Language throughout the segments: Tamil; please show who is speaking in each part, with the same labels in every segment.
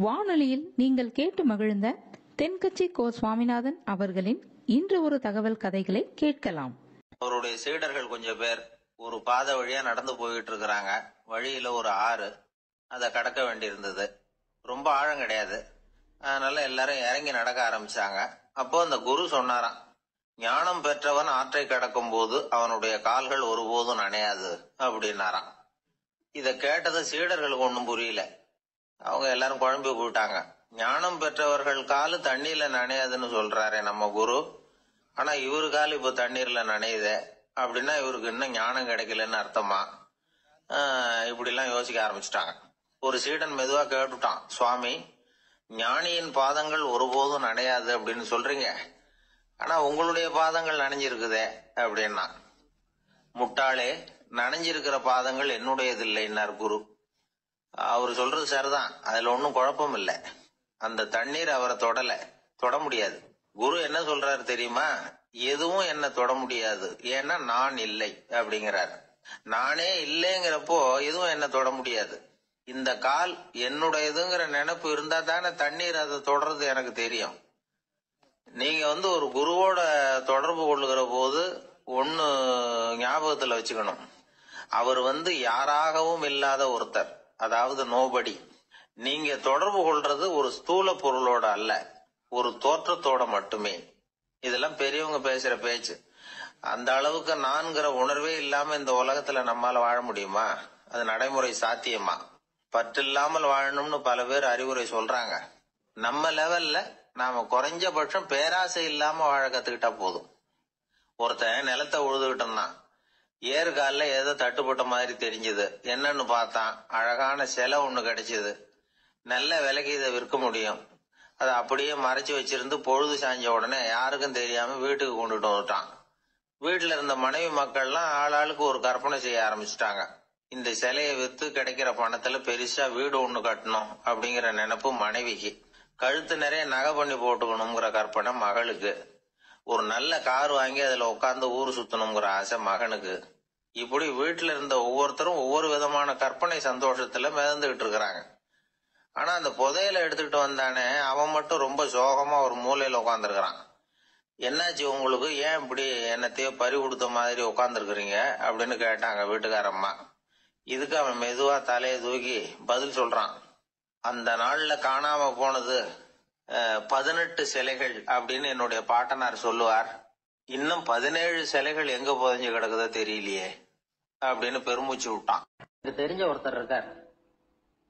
Speaker 1: வானொலியில் நீங்கள் கேட்டு மகிழ்ந்த தென்கட்சி கோ சுவாமிநாதன் அவர்களின் இன்று ஒரு தகவல் கதைகளை கேட்கலாம்.
Speaker 2: அவருடைய சீடர்கள் கொஞ்சம் பேர் ஒரு பாதை வழியா நடந்து போயிட்டு இருக்கிறாங்க. வழியில ஒரு ஆறு. அதை கடக்க வேண்டியிருந்தது. ரொம்ப ஆழம் கிடையாது. அதனால எல்லாரும் இறங்கி நடக்க ஆரம்பிச்சாங்க. அப்போ அந்த குரு சொன்னாராம் ஞானம் பெற்றவன் ஆற்றை கடக்கும் போது அவனுடைய கால்கள் ஒருபோதும் நனையாது. அப்படின்னாராம். இத கேட்டது சீடர்களுக்கு ஒன்றும் புரியல. அவங்க எல்லாரும் குழம்பி போயிட்டாங்க ஞானம் பெற்றவர்கள் காலு தண்ணியில நனையாதுன்னு சொல்றாரே நம்ம குரு. ஆனா இவரு காலு இப்ப தண்ணீர்ல நனையுதே அப்படின்னா இவருக்கு இன்னும் ஞானம் கிடைக்கலன்னு அர்த்தமா? இப்படிலாம் இப்படி எல்லாம் யோசிக்க ஆரம்பிச்சிட்டாங்க. ஒரு சீடன் மெதுவா கேட்டுட்டான் சுவாமி ஞானியின் பாதங்கள் ஒருபோதும் நனையாது அப்படின்னு சொல்றீங்க. ஆனா உங்களுடைய பாதங்கள் நனைஞ்சிருக்குதே அப்படின்னா. முட்டாளே நனைஞ்சிருக்கிற பாதங்கள் என்னுடையது இல்லைன்னார் குரு. அவர் சொல்றது சரிதான். அதுல ஒன்றும் குழப்பம் இல்லை. அந்த தண்ணீர் அவரை தொடல. தொட முடியாது. குரு என்ன சொல்றாரு தெரியுமா? எதுவும் என்ன தொட முடியாது. ஏன்னா நான் இல்லை அப்படிங்கிறாரு. நானே இல்லைங்கிறப்போ எதுவும் என்ன தொட முடியாது. இந்த கால் என்னுடையதுங்கிற நினைப்பு இருந்தா தானே தண்ணீர் அதை தொடர்றது எனக்கு தெரியும். நீங்க வந்து ஒரு குருவோட தொடர்பு கொள்ளுகிற போது ஒன்னு ஞாபகத்துல வச்சுக்கணும். அவர் வந்து யாராகவும் இல்லாத ஒருத்தர். அதாவது நோபடி நீங்க தொடர்பு கொள்றது ஒரு ஸ்தூல பொருளோட அல்ல ஒரு தோற்றத்தோட மட்டுமே. இதெல்லாம் பெரியவங்க பேசுற பேச்சு. அந்த அளவுக்கு நான்கிற உணர்வே இல்லாம இந்த உலகத்துல நம்மால வாழ முடியுமா? அது நடைமுறை சாத்தியமா? பற்றில்லாமல் வாழணும்னு பல பேர் அறிவுரை சொல்றாங்க. நம்ம லெவல்ல நாம குறைஞ்சபட்சம் பேராசை இல்லாம வாழ கத்துக்கிட்டா போதும். ஒருத்தன் நிலத்தை உழுதுகிட்டு இருந்தான். ஏறுகால ஏதோ தட்டுப்பட்ட மாதிரி தெரிஞ்சது. என்னன்னு பார்த்தான். அழகான சிலை ஒண்ணு கிடைச்சது. நல்ல விலைக்கு இதை விற்க முடியும். அதை அப்படியே மறைச்சு வச்சிருந்து பொழுது சாஞ்ச உடனே யாருக்கும் தெரியாம வீட்டுக்கு கொண்டுட்டு வந்துட்டான். வீட்டுல இருந்த மனைவி மக்கள்லாம் ஆளாளுக்கு ஒரு கற்பனை செய்ய ஆரம்பிச்சிட்டாங்க. இந்த சிலையை வித்து கிடைக்கிற பணத்துல பெருசா வீடு ஒண்ணு கட்டணும் அப்படிங்கிற நினைப்பு மனைவிக்கு. கழுத்து நிறைய நகை பண்ணி போட்டுக்கணுங்கிற கற்பனை மகளுக்கு. ஒரு நல்ல கார் வாங்கி அதுல உட்காந்து ஊர் சுத்தணுங்கிற ஆசை மகனுக்கு. இப்படி வீட்டுல இருந்த ஒவ்வொருத்தரும் ஒவ்வொரு விதமான கற்பனை சந்தோஷத்துல மிதந்துகிட்டு இருக்கிறாங்க. ஆனா அந்த புதையில எடுத்துக்கிட்டு வந்தானே அவன் மட்டும் ரொம்ப சோகமா ஒரு மூலையில உட்காந்துருக்கிறான் என்னாச்சு உங்களுக்கு? ஏன் இப்படி என்னத்தையோ பறி கொடுத்த மாதிரி உட்காந்துருக்குறீங்க அப்படின்னு கேட்டாங்க வீட்டுக்காரம்மா இதுக்கு அவன் மெதுவா தலையை தூக்கி பதில் சொல்றான். அந்த நாள்ல காணாம போனது பதினெட்டு சிலைகள் அப்படின்னு என்னுடைய பாட்டனார் சொல்லுவார். இன்னும் பதினேழு சிலைகள் எங்க புதஞ்சு கிடக்குதோ தெரியலையே அப்படின்னு பெருமூச்சு விட்டான்.
Speaker 3: எனக்கு தெரிஞ்ச ஒருத்தர் இருக்கார்.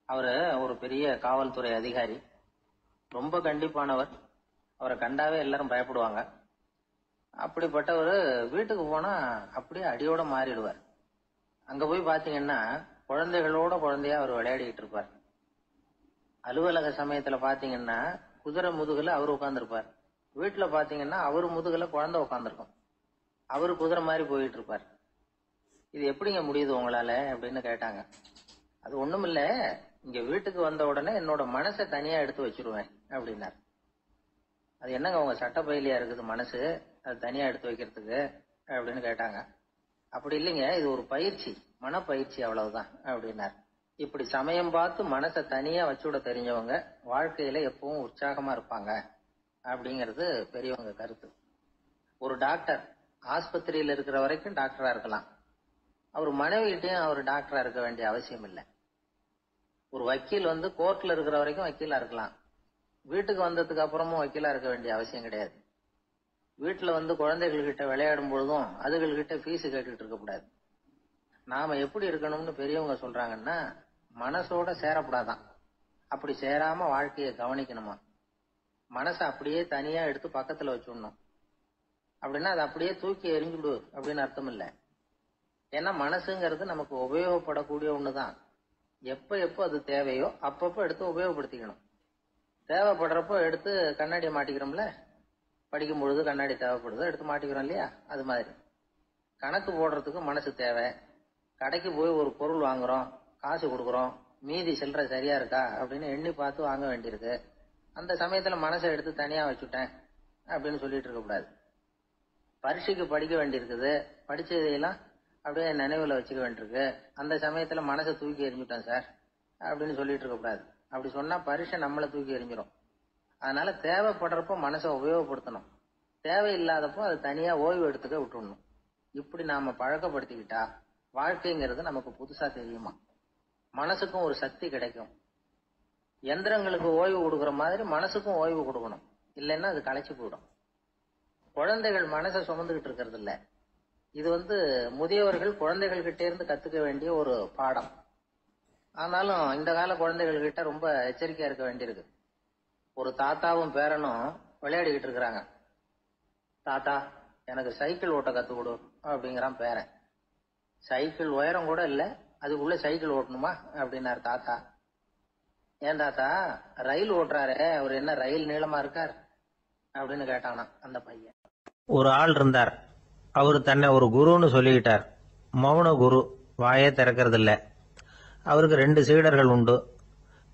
Speaker 3: அவரு ஒரு பெரிய காவல்துறை அதிகாரி. ரொம்ப கண்டிப்பானவர். அவரை கண்டாவே எல்லாரும் பயப்படுவாங்க. அப்படிப்பட்டவர் வீட்டுக்கு போனா அப்படியே அடியோட மாறிடுவார். அங்க போய் பாத்தீங்கன்னா குழந்தைகளோட குழந்தையா அவர் விளையாடிக்கிட்டு இருப்பார். அலுவலக சமயத்துல பாத்தீங்கன்னா குதிரை முதுகுல அவர் உட்காந்துருப்பார் வீட்டுல பாத்தீங்கன்னா அவர் முதுகுல குழந்தை உட்காந்துருக்கும் அவரு குதிரை மாதிரி போயிட்டு இருப்பார் இது எப்படிங்க முடியுது உங்களால அப்படின்னு கேட்டாங்க. அது ஒண்ணும் இல்ல இங்க வீட்டுக்கு வந்த உடனே என்னோட மனசை தனியா எடுத்து வச்சிருவேன் அப்படின்னார். அது என்னங்க உங்க சட்ட பயிலியா இருக்குது மனசு? அது தனியா எடுத்து வைக்கிறதுக்கு அப்படின்னு கேட்டாங்க. அப்படி இல்லைங்க இது ஒரு பயிற்சி மனப்பயிற்சி அவ்வளவுதான் அப்படின்னார். இப்படி சமயம் பார்த்து மனசை தனியா வச்சுவிட தெரிஞ்சவங்க வாழ்க்கையில எப்பவும் உற்சாகமா இருப்பாங்க அப்படிங்கிறது பெரியவங்க கருத்து. ஒரு டாக்டர் ஆஸ்பத்திரியில இருக்கிற வரைக்கும் டாக்டரா இருக்கலாம். அவர் மனைவிகிட்டையும் அவர் டாக்டரா இருக்க வேண்டிய அவசியம் இல்லை. ஒரு வக்கீல் வந்து கோர்ட்ல இருக்கிற வரைக்கும் வக்கீலா இருக்கலாம். வீட்டுக்கு வந்ததுக்கு அப்புறமும் வக்கீலா இருக்க வேண்டிய அவசியம் கிடையாது. வீட்டுல வந்து குழந்தைகள் கிட்ட விளையாடும் பொழுதும் அதுகள் கிட்ட ஃபீஸ் கேட்டுட்டு இருக்க கூடாது. நாம எப்படி இருக்கணும்னு பெரியவங்க சொல்றாங்கன்னா மனசோட சேரக்கூடாதான். அப்படி சேராம வாழ்க்கையை கவனிக்கணுமா? மனசை அப்படியே தனியா எடுத்து பக்கத்துல வச்சுடணும். அப்படின்னா அதை அப்படியே தூக்கி எரிஞ்சுடு அப்படின்னு அர்த்தம் இல்லை ஏன்னா மனசுங்கிறது நமக்கு உபயோகப்படக்கூடிய ஒண்ணுதான். எப்ப எப்ப அது தேவையோ அப்பப்போ எடுத்து உபயோகப்படுத்திக்கணும். தேவைப்படுறப்போ எடுத்து கண்ணாடியை மாட்டிக்கிறோம்ல? படிக்கும் பொழுது கண்ணாடி தேவைப்படுதோ எடுத்து மாட்டிக்கிறோம் இல்லையா? அது மாதிரி. கணக்கு போடுறதுக்கு மனசு தேவை. கடைக்கு போய் ஒரு பொருள் வாங்குறோம். காசு கொடுக்குறோம் மீதி சில்லறை சரியா இருக்கா அப்படின்னு எண்ணி பார்த்து வாங்க வேண்டியிருக்கு. அந்த சமயத்துல மனசை எடுத்து தனியா வச்சுட்டேன் அப்படின்னு சொல்லிட்டு இருக்க கூடாது. பரீட்சைக்கு படிக்க வேண்டியிருக்குது. படிச்சதையெல்லாம் அப்படியே நினைவுல வச்சுக்க வேண்டியிருக்கு. அந்த சமயத்துல மனசை தூக்கி எறிஞ்சுட்டேன் சார் அப்படின்னு சொல்லிட்டு இருக்க கூடாது. அப்படி சொன்னா பரீட்சை நம்மளை தூக்கி எறிஞ்சிரும். அதனால தேவைப்படுறப்போ மனசை உபயோகப்படுத்தணும். தேவையில்லாதப்போ அது தனியா ஓய்வு எடுத்துக்க விட்டுடணும் இப்படி நாம பழக்கப்படுத்திக்கிட்டா வாழ்க்கைங்கிறது நமக்கு புதுசா தெரியுமா? மனசுக்கும் ஒரு சக்தி கிடைக்கும். எந்திரங்களுக்கு ஓய்வு கொடுக்குற மாதிரி மனசுக்கும் ஓய்வு கொடுக்கணும். இல்லைன்னா அது களைச்சி போயிடும். குழந்தைகள் மனசை சுமந்துகிட்டு இருக்கிறது இல்ல. இது வந்து முதியவர்கள் குழந்தைகள் கிட்ட இருந்து கத்துக்க வேண்டிய ஒரு பாடம். ஆனாலும் இந்த கால குழந்தைகள் கிட்ட ரொம்ப எச்சரிக்கையா இருக்க வேண்டியிருக்கு. ஒரு தாத்தாவும் பேரனும் விளையாடிக்கிட்டு இருக்கிறாங்க. தாத்தா எனக்கு சைக்கிள் ஓட்ட கத்து கொடு அப்படிங்கிறான் பேரன். சைக்கிள் உயரம் கூட இல்லை அதுக்குள்ள சைக்கிள் ஓட்டணுமா? அப்படின்னாரு தாத்தா. ஏன் தாத்தா? ரயில் ஓட்டுறாரே. அவர் என்ன ரயில் நீளமா இருக்கார்? அப்படின்னு கேட்டானா அந்த பையன்.
Speaker 2: ஒரு ஆள் இருந்தார். அவர் தன்னை ஒரு குருன்னு சொல்லிக்கிட்டார். மௌன குரு வாயே திறக்கிறது இல்ல அவருக்கு ரெண்டு சீடர்கள் உண்டு.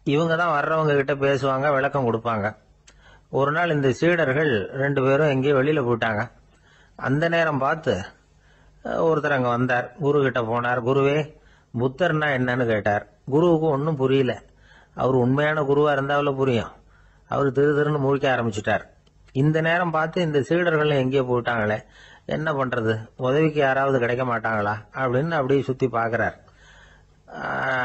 Speaker 2: இவங்க தான் வர்றவங்க கிட்ட பேசுவாங்க விளக்கம் கொடுப்பாங்க. ஒரு நாள் இந்த சீடர்கள் ரெண்டு பேரும் எங்கேயோ வெளியில போயிட்டாங்க. அந்த நேரம் பார்த்து ஒருத்தர் அங்க வந்தார். குரு கிட்ட போனார். குருவே புத்தர்னா என்னன்னு கேட்டார். குருவுக்கு ஒன்றும் புரியல. அவர் உண்மையான குருவா இருந்தாவில புரியும். அவர் திரு திருன்னு முழிக்க ஆரம்பிச்சிட்டார். இந்த நேரம் பார்த்து இந்த சீடர்கள் எங்கேயோ போயிட்டாங்களே என்ன பண்றது? உதவிக்கு யாராவது கிடைக்க மாட்டாங்களா? அப்படின்னு அப்படியே சுத்தி பாக்குறார்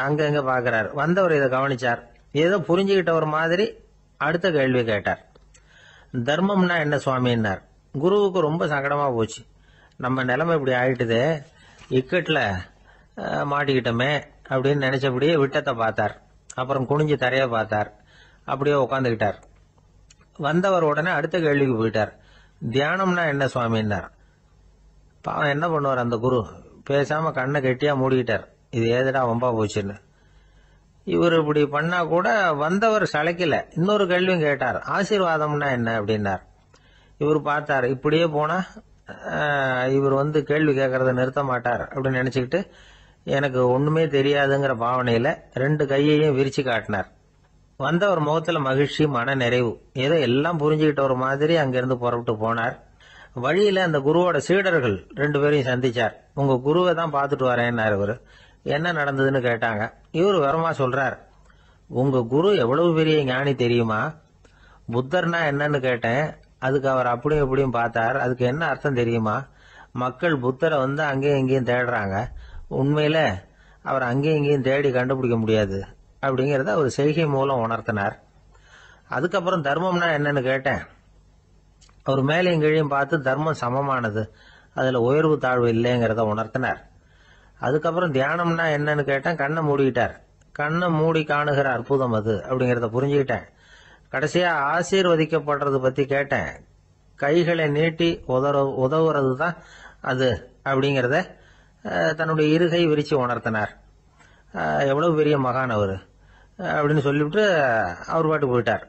Speaker 2: அங்கங்க பாக்குறார் வந்தவர் இதை கவனிச்சார். ஏதோ புரிஞ்சுக்கிட்டவர் மாதிரி அடுத்த கேள்வி கேட்டார். தர்மம்னா என்ன சுவாமின்னார். குருவுக்கு ரொம்ப சங்கடமா போச்சு. நம்ம நிலைமை இப்படி ஆயிட்டுதே. இக்கட்டில் மாட்டிக்கிட்டோமே அப்படின்னு நினைச்சபடியே விட்டத்தை பார்த்தார். அப்புறம் குனிஞ்சு தரைய பார்த்தார். அப்படியே உட்காந்துக்கிட்டார் வந்தவர் உடனே அடுத்த கேள்விக்கு போயிட்டார். தியானம்னா என்ன சுவாமின்னார். பாவம் என்ன பண்ணுவார் அந்த குரு? பேசாம கண்ணை கெட்டியா மூடிக்கிட்டார். இது ஏதுடா வம்பா போச்சுன்னு. இவர் இப்படி பண்ணா கூட வந்தவர் சளைக்கல. இன்னொரு கேள்வியும் கேட்டார். ஆசீர்வாதம்னா என்ன அப்படின்னார். இவர் பார்த்தார் இப்படியே போனா இவர் வந்து கேள்வி கேட்கறத நிறுத்த மாட்டார் அப்படின்னு நினைச்சுக்கிட்டு எனக்கு ஒண்ணுமே தெரியாதுங்கிற பாவனையில ரெண்டு கையையும் விரிச்சு காட்டினார். வந்தவர் முகத்துல மகிழ்ச்சி மன நிறைவு. ஏதோ எல்லாம் புரிஞ்சுக்கிட்ட ஒரு மாதிரி அங்கிருந்து புறப்பட்டு போனார். வழியில அந்த குருவோட சீடர்கள் ரெண்டு பேரையும் சந்திச்சார். உங்க குருவை தான் பார்த்துட்டு வரேன்னாரு இவர். என்ன நடந்ததுன்னு கேட்டாங்க. இவர் வரமா சொல்றார். உங்க குரு எவ்வளவு பெரிய ஞானி தெரியுமா? புத்தர்னா என்னன்னு கேட்டேன். அதுக்கு அவர் அப்படியும் இப்படியும் பார்த்தார். அதுக்கு என்ன அர்த்தம் தெரியுமா? மக்கள் புத்தரை வந்து அங்கேயும் இங்கேயும் தேடுறாங்க. உண்மையில அவர் அங்கேயும் இங்கேயும் தேடி கண்டுபிடிக்க முடியாது அப்படிங்கிறத அவர் செய்கை மூலம் உணர்த்தினார். அதுக்கப்புறம் தர்மம்னா என்னன்னு கேட்டேன். அவர் மேலையும் கீழையும் பார்த்து தர்மம் சமமானது அதில் உயர்வு தாழ்வு இல்லைங்கிறத உணர்த்தினார். அதுக்கப்புறம் தியானம்னா என்னன்னு கேட்டேன் கண்ணை மூடிக்கிட்டார் கண்ணை மூடி காணுகிற அற்புதம் அது அப்படிங்கிறத புரிஞ்சுக்கிட்டேன். கடைசியாக ஆசீர்வதிக்கப்படுறது பற்றி கேட்டேன். கைகளை நீட்டி உதற உதவுறது தான் அது அப்படிங்கிறத தன்னுடைய இருகை விரிச்சு உணர்த்தினார். எவ்வளவு பெரிய மகான் அவர். அப்படின்னு சொல்லிவிட்டு அவர் பாட்டு போயிட்டார்.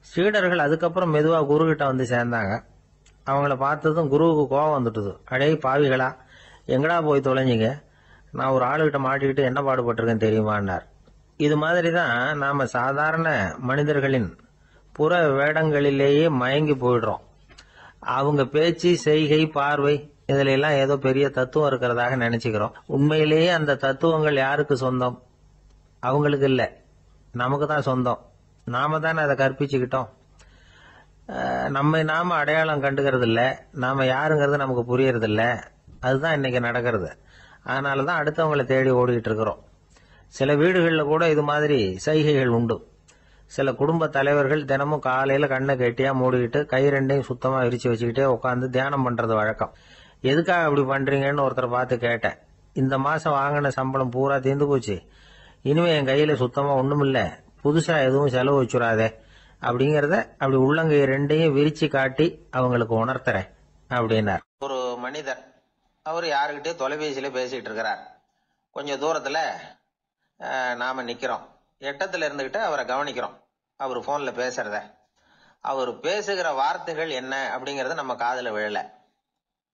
Speaker 2: சீடர்கள் அதுக்கப்புறம் மெதுவாக குருக்கிட்ட வந்து சேர்ந்தாங்க. அவங்கள பார்த்ததும் குருவுக்கு கோபம் வந்துட்டுது. அடே பாவிகளா எங்கடா போய் தொலைஞ்சிங்க? நான் ஒரு ஆளுகிட்ட மாட்டிக்கிட்டு என்ன பாடுபட்டிருக்கேன் தெரியுமான்னார். இது மாதிரி தான் நாம் சாதாரண மனிதர்களின் புற வேடங்களிலேயே மயங்கி போயிடுறோம். அவங்க பேச்சு செய்கை பார்வை இதுல எல்லாம் ஏதோ பெரிய தத்துவம் இருக்கிறதாக நினைச்சுக்கிறோம். உண்மையிலேயே அந்த தத்துவங்கள் யாருக்கு சொந்தம்? அவங்களுக்கு இல்லை. நமக்கு தான் சொந்தம். நாம தானே அதை கற்பிச்சுக்கிட்டோம். நம்மை நாம அடையாளம் கண்டுக்கிறது இல்லை நாம யாருங்கிறது நமக்கு புரியறது இல்லை அதுதான் இன்னைக்கு நடக்கிறது. அதனாலதான் அடுத்தவங்களை தேடி ஓடிக்கிட்டு இருக்கிறோம். சில வீடுகளில் கூட இது மாதிரி சைகைகள் உண்டு. சில குடும்ப தலைவர்கள் தினமும் காலையில் கண்ணை கெட்டியாக மூடிக்கிட்டு கை ரெண்டையும் சுத்தமாக விரித்து வச்சுக்கிட்டே உட்காந்து தியானம் பண்ணுறது வழக்கம். எதுக்காக அப்படி பண்றீங்கன்னு ஒருத்தர் பார்த்து கேட்டேன். இந்த மாசம் வாங்கின சம்பளம் பூரா தீர்ந்து போச்சு. இனிமே என் கையில சுத்தமா ஒண்ணுமில்ல புதுசா எதுவும் செலவு வச்சுடாதே அப்படிங்கறத அப்படி உள்ளங்கை ரெண்டையும் விரிச்சு காட்டி அவங்களுக்கு உணர்த்துறேன் அப்படின்னார். ஒரு மனிதர் அவர் யாருக்கிட்டே தொலைபேசியில பேசிட்டு இருக்கிறார். கொஞ்சம் தூரத்துல நாம் நாம நிக்கிறோம். எட்டத்துல இருந்துகிட்டு அவரை கவனிக்கிறோம். அவர் போன்ல பேசுறத. அவர் பேசுகிற வார்த்தைகள் என்ன அப்படிங்கிறத நம்ம காதில் விழல.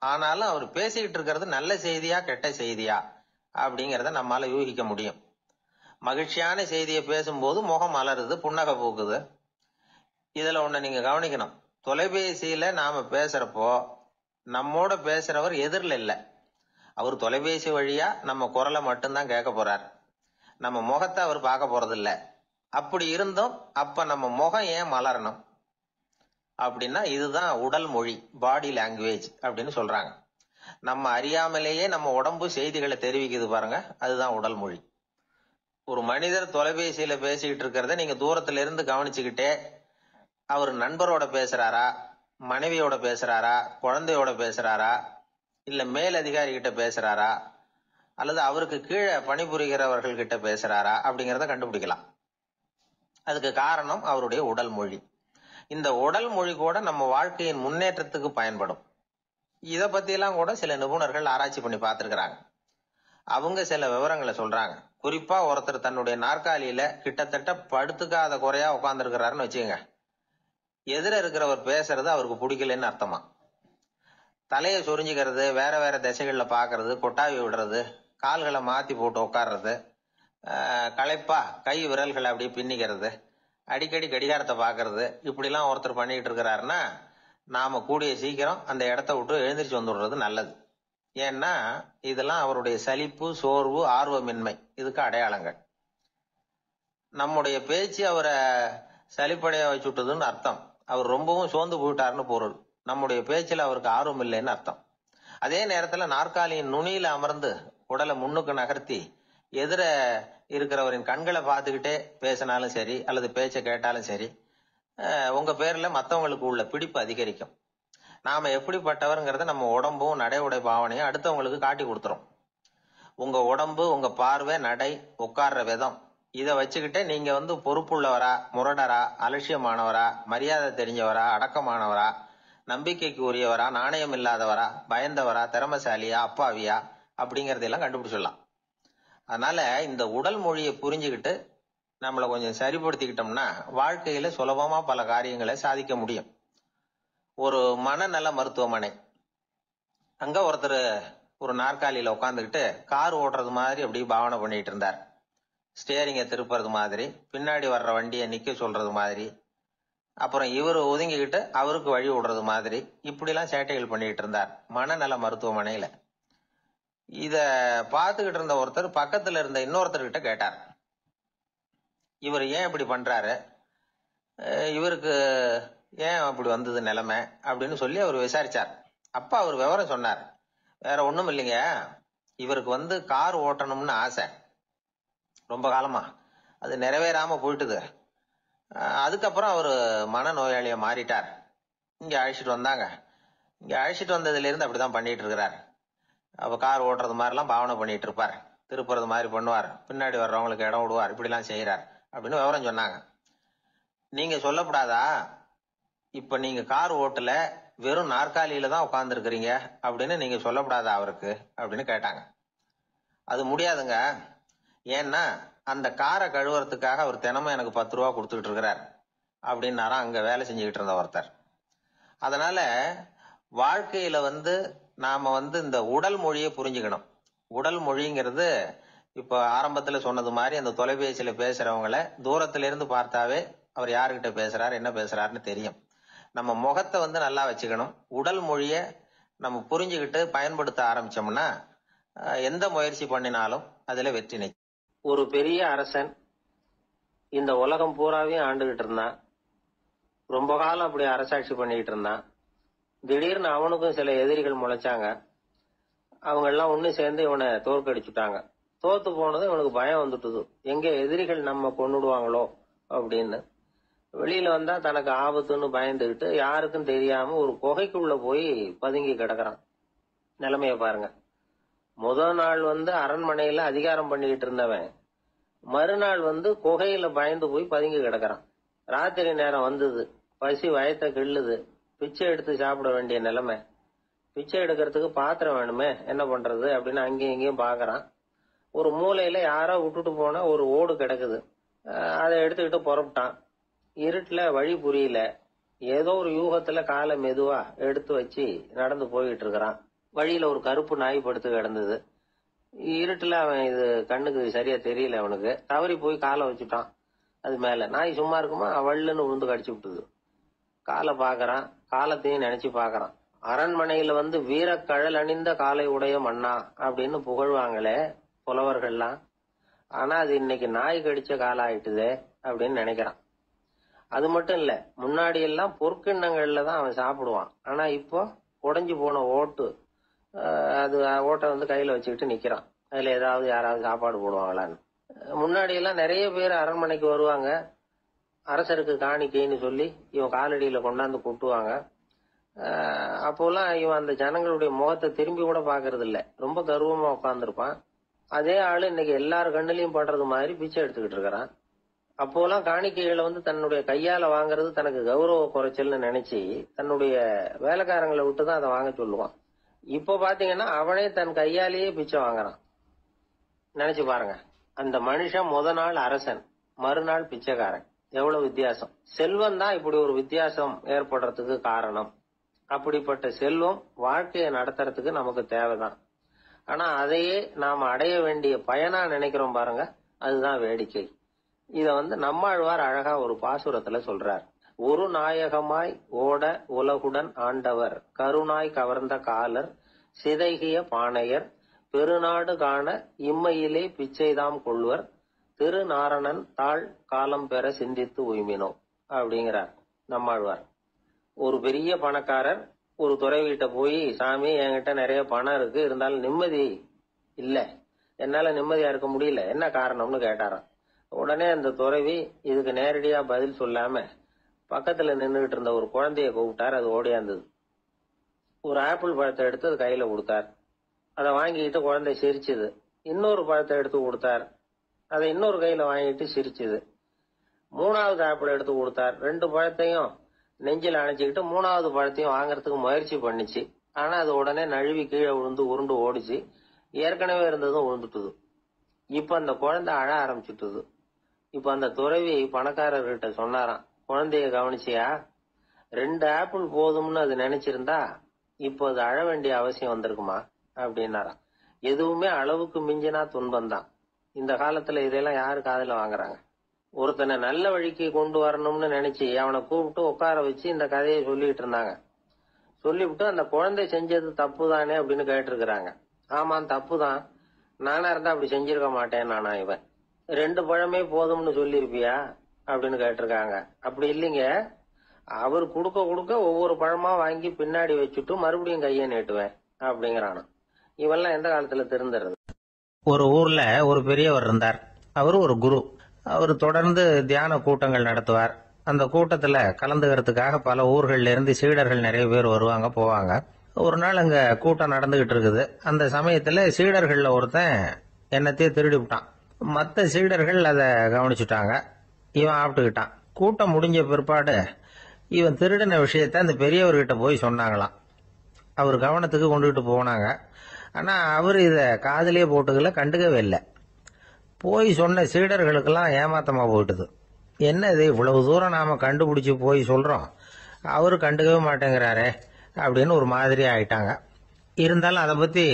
Speaker 2: ஆனாலும் அவர் பேசிக்கிட்டு இருக்கிறது நல்ல செய்தியா கெட்ட செய்தியா அப்படிங்கிறத நம்மால யூகிக்க முடியும். மகிழ்ச்சியான செய்தியை பேசும்போது முகம் மலருது புன்னகை பூக்குது. இதுல ஒண்ணு நீங்க கவனிக்கணும். தொலைபேசியில நாம பேசுறப்போ நம்மோட பேசுறவர் எதிரில் இல்லை. அவர் தொலைபேசி வழியா நம்ம குரலை மட்டும்தான் கேட்க போறார். நம்ம முகத்தை அவர் பார்க்க போகிறதில்ல அப்படி இருந்தும் அப்ப நம்ம முகம் ஏன் மலரணும்? அப்படின்னா இதுதான் உடல் மொழி பாடி லாங்குவேஜ் அப்படின்னு சொல்றாங்க. நம்ம அறியாமலேயே நம்ம உடம்பு செய்திகளை தெரிவிக்குது பாருங்க அதுதான் உடல் மொழி. ஒரு மனிதர் தொலைபேசியில பேசிக்கிட்டு இருக்கிறத நீங்க தூரத்துல இருந்து கவனிச்சுக்கிட்டே அவர் நண்பரோட பேசுறாரா மனைவியோட பேசுறாரா குழந்தையோட பேசுறாரா இல்ல மேல் அதிகாரி கிட்ட பேசுறாரா அல்லது அவருக்கு கீழே பணிபுரிகிறவர்கள் கிட்ட பேசுறாரா அப்படிங்கிறத கண்டுபிடிக்கலாம். அதுக்கு காரணம் அவருடைய உடல் மொழி. இந்த உடல் மொழி கூட நம்ம வாழ்க்கையின் முன்னேற்றத்துக்கு பயன்படும். இதை பத்தி கூட சில நிபுணர்கள் ஆராய்ச்சி பண்ணி பார்த்துருக்குறாங்க. அவங்க சில விவரங்களை சொல்றாங்க. குறிப்பா ஒருத்தர் தன்னுடைய நாற்காலியில கிட்டத்தட்ட படுத்துக்காத குறையா உட்காந்துருக்கிறாருன்னு வச்சுக்கோங்க. எதிர இருக்கிறவர் பேசுறது அவருக்கு பிடிக்கலன்னு அர்த்தமா? தலையை சொரிஞ்சுக்கிறது வேற வேற திசைகள்ல பாக்குறது கொட்டாவி விடுறது கால்களை மாத்தி போட்டு உட்கார்றது களைப்பா கை விரல்களை அப்படியே பின்னிக்கிறது அடிக்கடி கடிகாரத்தை பாக்குறது இப்படிலாம் ஒருத்தர் பண்ணிட்டு இருக்கிறாருன்னா நாம கூடிய சீக்கிரம் அந்த இடத்த விட்டு எழுந்திரிச்சு வந்துடுறது நல்லது. ஏன்னா இதெல்லாம் அவருடைய சலிப்பு சோர்வு ஆர்வமின்மை. இதுக்கு அடையாளங்கள். நம்முடைய பேச்சு அவரை சலிப்படைய வச்சுட்டதுன்னு அர்த்தம். அவர் ரொம்பவும் சோர்ந்து போயிட்டாருன்னு பொருள். நம்முடைய பேச்சில் அவருக்கு ஆர்வம் இல்லைன்னு அர்த்தம். அதே நேரத்தில் நாற்காலியின் நுனியில் அமர்ந்து உடலை முன்னுக்கு நகர்த்தி எதிர இருக்கிறவரின் கண்களை பார்த்துக்கிட்டே பேசினாலும் சரி அல்லது பேச்சை கேட்டாலும் சரி உங்க பேர்ல மற்றவங்களுக்கு உள்ள பிடிப்பு அதிகரிக்கும். நாம எப்படிப்பட்டவருங்கிறத நம்ம உடம்பும் நடை உடை பாவனையும் அடுத்தவங்களுக்கு காட்டி கொடுத்துரும். உங்க உடம்பு உங்க பார்வை நடை உட்கார்ற விதம். இதை வச்சுக்கிட்டே நீங்க வந்து பொறுப்புள்ளவரா முரடரா அலட்சியமானவரா மரியாதை தெரிஞ்சவரா அடக்கமானவரா நம்பிக்கைக்கு உரியவரா நாணயம் இல்லாதவரா பயந்தவரா திறமசாலியா அப்பாவியா அப்படிங்கறதெல்லாம் கண்டுபிடிச்சிடலாம். அதனால இந்த உடல் மொழியை புரிஞ்சுக்கிட்டு நம்மளை கொஞ்சம் சரிப்படுத்திக்கிட்டோம்னா வாழ்க்கையில சுலபமா பல காரியங்களை சாதிக்க முடியும். ஒரு மனநல மருத்துவமனை. அங்க ஒருத்தர் ஒரு நாற்காலியில உட்காந்துக்கிட்டு கார் ஓட்டுறது மாதிரி அப்படி பாவனை பண்ணிட்டு இருந்தார். ஸ்டியரிங்கை திருப்புறது மாதிரி பின்னாடி வர்ற வண்டியை நிக்க சொல்றது மாதிரி அப்புறம் இவர் ஒதுங்கிக்கிட்டு அவருக்கு வழி விடுறது மாதிரி இப்படிலாம் சேட்டைகள் பண்ணிட்டு இருந்தார் மனநல மருத்துவமனையில. இத பார்த்துக்கிட்டு இருந்த ஒருத்தர் பக்கத்துல இருந்த இன்னொருத்தர்கிட்ட கேட்டார். இவர் ஏன் இப்படி பண்றாரு? இவருக்கு ஏன் அப்படி வந்தது நிலைமை? அப்படின்னு சொல்லி அவர் விசாரிச்சார். அப்ப அவர் விவரம் சொன்னார். வேற ஒண்ணும் இல்லைங்க. இவருக்கு வந்து கார் ஓட்டணும்னு ஆசை. ரொம்ப காலமா. அது நிறைவேறாம போயிட்டுது. அதுக்கப்புறம் அவர் மனநோயாளியை மாறிட்டார். இங்க அழைச்சிட்டு வந்தாங்க. இங்க அழைச்சிட்டு வந்ததுல இருந்து அப்படிதான் பண்ணிட்டு இருக்கிறார். அப்போ கார் ஓட்டுறது மாதிரிலாம் பாவனை பண்ணிட்டு இருப்பார். திருப்புறது மாதிரி பண்ணுவார். பின்னாடி வர்றவங்களுக்கு இடம் விடுவார். இப்படிலாம் செய்கிறார் அப்படின்னு விவரம் சொன்னாங்க. நீங்கள் சொல்லப்படாதா? இப்போ நீங்கள் கார் ஓட்டல வெறும் நாற்காலியில தான் உட்காந்துருக்கிறீங்க அப்படின்னு நீங்கள் சொல்லப்படாதா அவருக்கு? அப்படின்னு கேட்டாங்க. அது முடியாதுங்க. ஏன்னா அந்த காரை கழுவுறதுக்காக அவர் தினமும் எனக்கு பத்து ரூபா கொடுத்துக்கிட்டு இருக்கிறார். அப்படின்னாராம் அங்கே வேலை செஞ்சுக்கிட்டு இருந்த ஒருத்தர். அதனால வாழ்க்கையில வந்து நாம வந்து இந்த உடல் மொழியை புரிஞ்சுக்கணும். உடல் மொழிங்கிறது இப்ப ஆரம்பத்துல சொன்னது மாதிரி அந்த தொலைபேசியில பேசுறவங்கள தூரத்துல இருந்து பார்த்தாவே அவர் யாருக்கிட்ட பேசுறாரு என்ன பேசுறாருன்னு தெரியும். நம்ம முகத்தை வந்து நல்லா வச்சுக்கணும். உடல் மொழிய நம்ம புரிஞ்சுக்கிட்டு பயன்படுத்த ஆரம்பிச்சோம்னா எந்த முயற்சி பண்ணினாலும் அதுல வெற்றி நிச்சயம்
Speaker 3: ஒரு பெரிய அரசன் இந்த உலகம் பூராவையும் ஆண்டுகிட்டு இருந்தான். ரொம்ப காலம் அப்படி அரசாட்சி பண்ணிக்கிட்டு இருந்தான். திடீர்னு அவனுக்கும் சில எதிரிகள் முளைச்சாங்க. அவங்க எல்லாம் ஒன்னு சேர்ந்து இவனை தோற்கடிச்சுட்டாங்க. தோத்து போனது இவனுக்கு பயம் வந்துட்டுது. எங்க எதிரிகள் நம்ம கொண்டுடுவாங்களோ அப்படின்னு. வெளியில வந்தா தனக்கு ஆபத்துன்னு பயந்துகிட்டு யாருக்கும் தெரியாம ஒரு குகைக்குள்ள போய் பதுங்கி கிடக்குறான். நிலைமைய பாருங்க. முதல் நாள் வந்து அரண்மனையில அதிகாரம் பண்ணிக்கிட்டு இருந்தவன். மறுநாள் வந்து குகையில பயந்து போய் பதுங்கி கிடக்குறான். ராத்திரி நேரம் வந்தது. பசி வயத்தை கிள்ளுது. பிச்சை எடுத்து சாப்பிட வேண்டிய நிலைமை. பிச்சை எடுக்கிறதுக்கு பாத்திரம் வேணுமே? என்ன பண்றது? அப்படின்னு அங்கேயும் இங்கேயும் பாக்குறான் ஒரு மூலையில யாரோ விட்டுட்டு போன ஒரு ஓடு கிடக்குது. அதை எடுத்துக்கிட்டு புறப்பட்டான். இருட்டுல வழி புரியல. ஏதோ ஒரு யூகத்துல காலை மெதுவா எடுத்து வச்சு நடந்து போயிட்டு இருக்கிறான். வழியில ஒரு கருப்பு நாய் படுத்து கிடந்தது. இருட்டுல அவன் இது கண்ணுக்கு சரியா தெரியல அவனுக்கு. தவறி போய் காலை வச்சுட்டான். அது மேல. நாய் சும்மா இருக்குமா? வள்ளுன்னு உழுந்து கடிச்சு விட்டுது. காலை பாக்குறான் காலத்தையும் நினைச்சு பாக்குறான் அரண்மனையில வந்து வீர கழல் அணிந்த காலை உடைய மன்னா அப்படின்னு புகழ்வாங்களே புலவர்கள்லாம். ஆனா அது இன்னைக்கு நாய் கடிச்ச காலம் ஆயிட்டுதே
Speaker 2: அப்படின்னு நினைக்கிறான். அது மட்டும் இல்ல முன்னாடி எல்லாம் பொற்கிண்ணங்கள்ல தான் அவன் சாப்பிடுவான். ஆனா இப்போ உடஞ்சி போன ஓட்டு அது ஓட்டை வந்து கையில வச்சுக்கிட்டு நிக்கிறான். அதுல ஏதாவது யாராவது சாப்பாடு போடுவாங்களான்னு. முன்னாடி எல்லாம் நிறைய பேர் அரண்மனைக்கு வருவாங்க. அரசருக்கு காணிக்கைன்னு சொல்லி இவன் காலடியில கொண்டாந்து கொட்டுவாங்க. அப்போல்லாம் இவன் அந்த ஜனங்களுடைய முகத்தை திரும்பி கூட பாக்குறது இல்ல. ரொம்ப கர்வமா உட்காந்துருப்பான் அதே ஆளு இன்னைக்கு எல்லார் கண்ணுலயும் படுறது மாதிரி பிச்சை எடுத்துக்கிட்டு இருக்கிறான். அப்போலாம் காணிக்கைகளை வந்து தன்னுடைய கையால வாங்குறது தனக்கு கௌரவ குறைச்சல்னு நினைச்சு தன்னுடைய வேலைக்காரங்களை விட்டு தான் அதை வாங்க சொல்லுவான். இப்போ பாத்தீங்கன்னா அவனே தன் கையாலேயே பிச்சை வாங்குறான். நினைச்சு பாருங்க. அந்த மனுஷன் முத நாள் அரசன் மறுநாள் பிச்சைக்காரன். எவ்வளவு வித்தியாசம்? செல்வம் தான் இப்படி ஒரு வித்தியாசம் ஏற்படுறதுக்கு காரணம். அப்படிப்பட்ட செல்வம் வாழ்க்கையை நடத்துறதுக்கு நமக்கு தேவைதான். ஆனா அதையே நாம் அடைய வேண்டிய பயனா நினைக்கிறோம் பாருங்க அதுதான் வேடிக்கை. இத வந்து நம்மாழ்வார் அழகா ஒரு பாசுரத்துல சொல்றார். ஒரு நாயகமாய் ஓட உலகுடன் ஆண்டவர் கருணாய் கவர்ந்த காலர் சிதைகிய பாணையர் பெருநாடு காண இம்மையிலே பிச்சைதாம் கொள்வர் திருநாரணன் தாழ் காலம் பெற சிந்தித்து உய்மினோ அப்படிங்கிறார் நம்மாழ்வார். ஒரு பெரிய பணக்காரர் ஒரு துறைவீட்ட போய் சாமி என்கிட்ட நிறைய பணம் இருக்கு இருந்தாலும் நிம்மதி இல்ல. என்னால நிம்மதியா இருக்க முடியல. என்ன காரணம்னு கேட்டாராம். உடனே அந்த துறவி இதுக்கு நேரடியா பதில் சொல்லாம பக்கத்துல நின்றுகிட்டு இருந்த ஒரு குழந்தைய கூப்பிட்டார். அது ஓடியாந்தது. ஒரு ஆப்பிள் பழத்தை எடுத்து அது கையில கொடுத்தார். அதை வாங்கிக்கிட்டு குழந்தை சிரிச்சுது. இன்னொரு பழத்தை எடுத்து கொடுத்தார். அதை இன்னொரு கையில வாங்கிட்டு சிரிச்சது. மூணாவது ஆப்பிள் எடுத்து கொடுத்தார். ரெண்டு பழத்தையும் நெஞ்சில் அணைச்சிக்கிட்டு மூணாவது பழத்தையும் வாங்குறதுக்கு முயற்சி பண்ணுச்சு. ஆனா அது உடனே நழுவி கீழே விழுந்து உருண்டு ஓடிச்சு. ஏற்கனவே இருந்ததும் விழுந்துட்டுது இப்ப அந்த குழந்தை அழ ஆரம்பிச்சுட்டுது. இப்ப அந்த துறவி பணக்காரர்கிட்ட சொன்னாராம் குழந்தைய கவனிச்சியா? ரெண்டு ஆப்பிள் போதும்னு அது நினைச்சிருந்தா இப்போ அது அழ வேண்டிய அவசியம் வந்திருக்குமா? அப்படின்னாராம். எதுவுமே அளவுக்கு மிஞ்சினா துன்பம் தான் இந்த காலத்துல இதெல்லாம் யாரு காதல வாங்குறாங்க? ஒருத்தனை நல்ல வழிக்கு கொண்டு வரணும்னு நினைச்சு அவனை கூப்பிட்டு உட்கார வச்சு இந்த கதையை சொல்லிட்டு இருந்தாங்க. சொல்லிவிட்டு அந்த குழந்தை செஞ்சது தப்பு தானே அப்படின்னு கேட்டிருக்கிறாங்க. ஆமா தப்பு தான் நானா இருந்தா அப்படி செஞ்சிருக்க மாட்டேன் நானா இவன். ரெண்டு பழமே போதும்னு சொல்லியிருப்பியா? அப்படின்னு கேட்டிருக்காங்க. அப்படி இல்லைங்க. அவர் கொடுக்க கொடுக்க ஒவ்வொரு பழமா வாங்கி பின்னாடி வச்சுட்டு மறுபடியும் கையை நீட்டுவேன் அப்படிங்கிறானா இவெல்லாம் எந்த காலத்துல திருந்துறது?
Speaker 4: ஒரு ஊர்ல ஒரு பெரியவர் இருந்தார். அவர் ஒரு குரு. அவர் தொடர்ந்து தியான கூட்டங்கள் நடத்துவார். அந்த கூட்டத்துல கலந்துக்கிறதுக்காக பல ஊர்கள்ல இருந்து சீடர்கள் நிறைய பேர் வருவாங்க போவாங்க. ஒரு நாள் அங்க கூட்டம் நடந்துகிட்டு இருக்குது. அந்த சமயத்துல சீடர்கள்ல ஒருத்தன் என்னத்தையே திருடி விட்டான் மற்ற சீடர்கள் அதை கவனிச்சுட்டாங்க. இவன் ஆப்பிட்டுக்கிட்டான் கூட்டம் முடிஞ்ச பிற்பாடு இவன் திருடின விஷயத்த அந்த பெரியவர்கிட்ட போய் சொன்னாங்களாம். அவர் கவனத்துக்கு கொண்டுகிட்டு போனாங்க. ஆனால் அவர் இதை காதுலயே போட்டுக்கல கண்டுக்கவே இல்லை. போய் சொன்ன சீடர்களுக்கெல்லாம் ஏமாத்தமாக போயிட்டுது. என்ன இது இவ்வளவு தூரம் நாம் கண்டுபிடிச்சி போய் சொல்கிறோம் அவர் கண்டுக்கவே மாட்டேங்கிறாரே அப்படின்னு ஒரு மாதிரி ஆயிட்டாங்க. இருந்தாலும் அதை பற்றி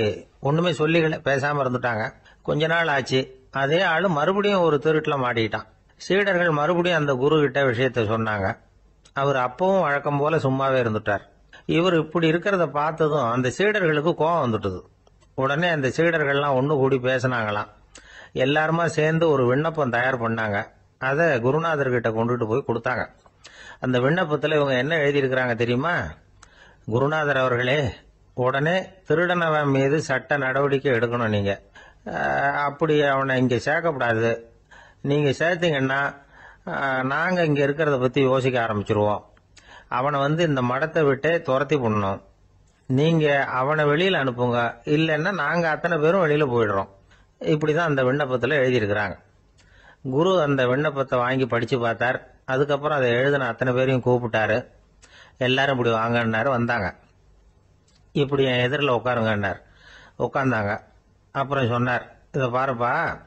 Speaker 4: ஒன்றுமே சொல்லிக்கல பேசாமல் இருந்துட்டாங்க. கொஞ்ச நாள் ஆச்சு. அதே ஆள் மறுபடியும் ஒரு திருட்டில் மாட்டிக்கிட்டான். சீடர்கள் மறுபடியும் அந்த குரு கிட்ட விஷயத்த சொன்னாங்க. அவர் அப்பவும் வழக்கம் போல சும்மாவே இருந்துட்டார். இவர் இப்படி இருக்கிறத பார்த்ததும் அந்த சீடர்களுக்கு கோபம் வந்துட்டுது. உடனே அந்த சீடர்கள்லாம் ஒன்று கூடி பேசினாங்களாம். எல்லாருமா சேர்ந்து ஒரு விண்ணப்பம் தயார் பண்ணாங்க. அதை குருநாதர் கிட்ட கொண்டுட்டு போய் கொடுத்தாங்க. அந்த விண்ணப்பத்தில் இவங்க என்ன எழுதியிருக்கிறாங்க தெரியுமா? குருநாதர் அவர்களே உடனே திருடனவன் மீது சட்ட நடவடிக்கை எடுக்கணும் நீங்கள் அப்படி அவனை இங்கே சேர்க்கக்கூடாது நீங்கள் சேர்த்தீங்கன்னா நாங்கள் இங்கே இருக்கிறத பற்றி யோசிக்க ஆரம்பிச்சிருவோம். அவனை வந்து இந்த மடத்தை விட்டே துரத்தி பண்ணணும் நீங்க அவனை வெளியில அனுப்புங்க. இல்லைன்னா நாங்க அத்தனை பேரும் வெளியில போயிடுறோம். இப்படிதான் அந்த விண்ணப்பத்துல எழுதியிருக்கிறாங்க. குரு அந்த விண்ணப்பத்தை வாங்கி படிச்சு பார்த்தார். அதுக்கப்புறம் அதை எழுதின அத்தனை பேரையும் கூப்பிட்டாரு. எல்லாரும் இப்படி வாங்கன்னாரு வந்தாங்க. இப்படி என் எதிரில் உட்காருங்கன்னார். உட்காந்தாங்க அப்புறம் சொன்னார் இதை பாருப்பா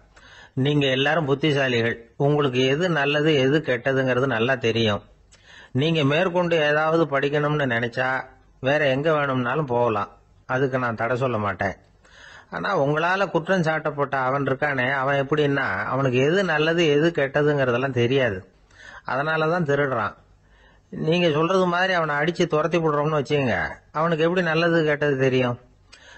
Speaker 4: நீங்க எல்லாரும் புத்திசாலிகள். உங்களுக்கு எது நல்லது எது கெட்டதுங்கிறது நல்லா தெரியும். நீங்க மேற்கொண்டு ஏதாவது படிக்கணும்னு நினைச்சா வேற எங்க வேணும்னாலும் போகலாம். அதுக்கு நான் தடை சொல்ல மாட்டேன். ஆனா உங்களால குற்றம் சாட்டப்பட்ட அவன் இருக்கானே அவன் எப்படின்னா அவனுக்கு எது நல்லது எது கெட்டதுங்கிறதெல்லாம் தெரியாது. அதனாலதான் திருடுறான். நீங்க சொல்றது மாதிரி அவனை அடிச்சு துரத்தி விடுறோம்னு வச்சுங்க அவனுக்கு எப்படி நல்லது கெட்டது தெரியும்?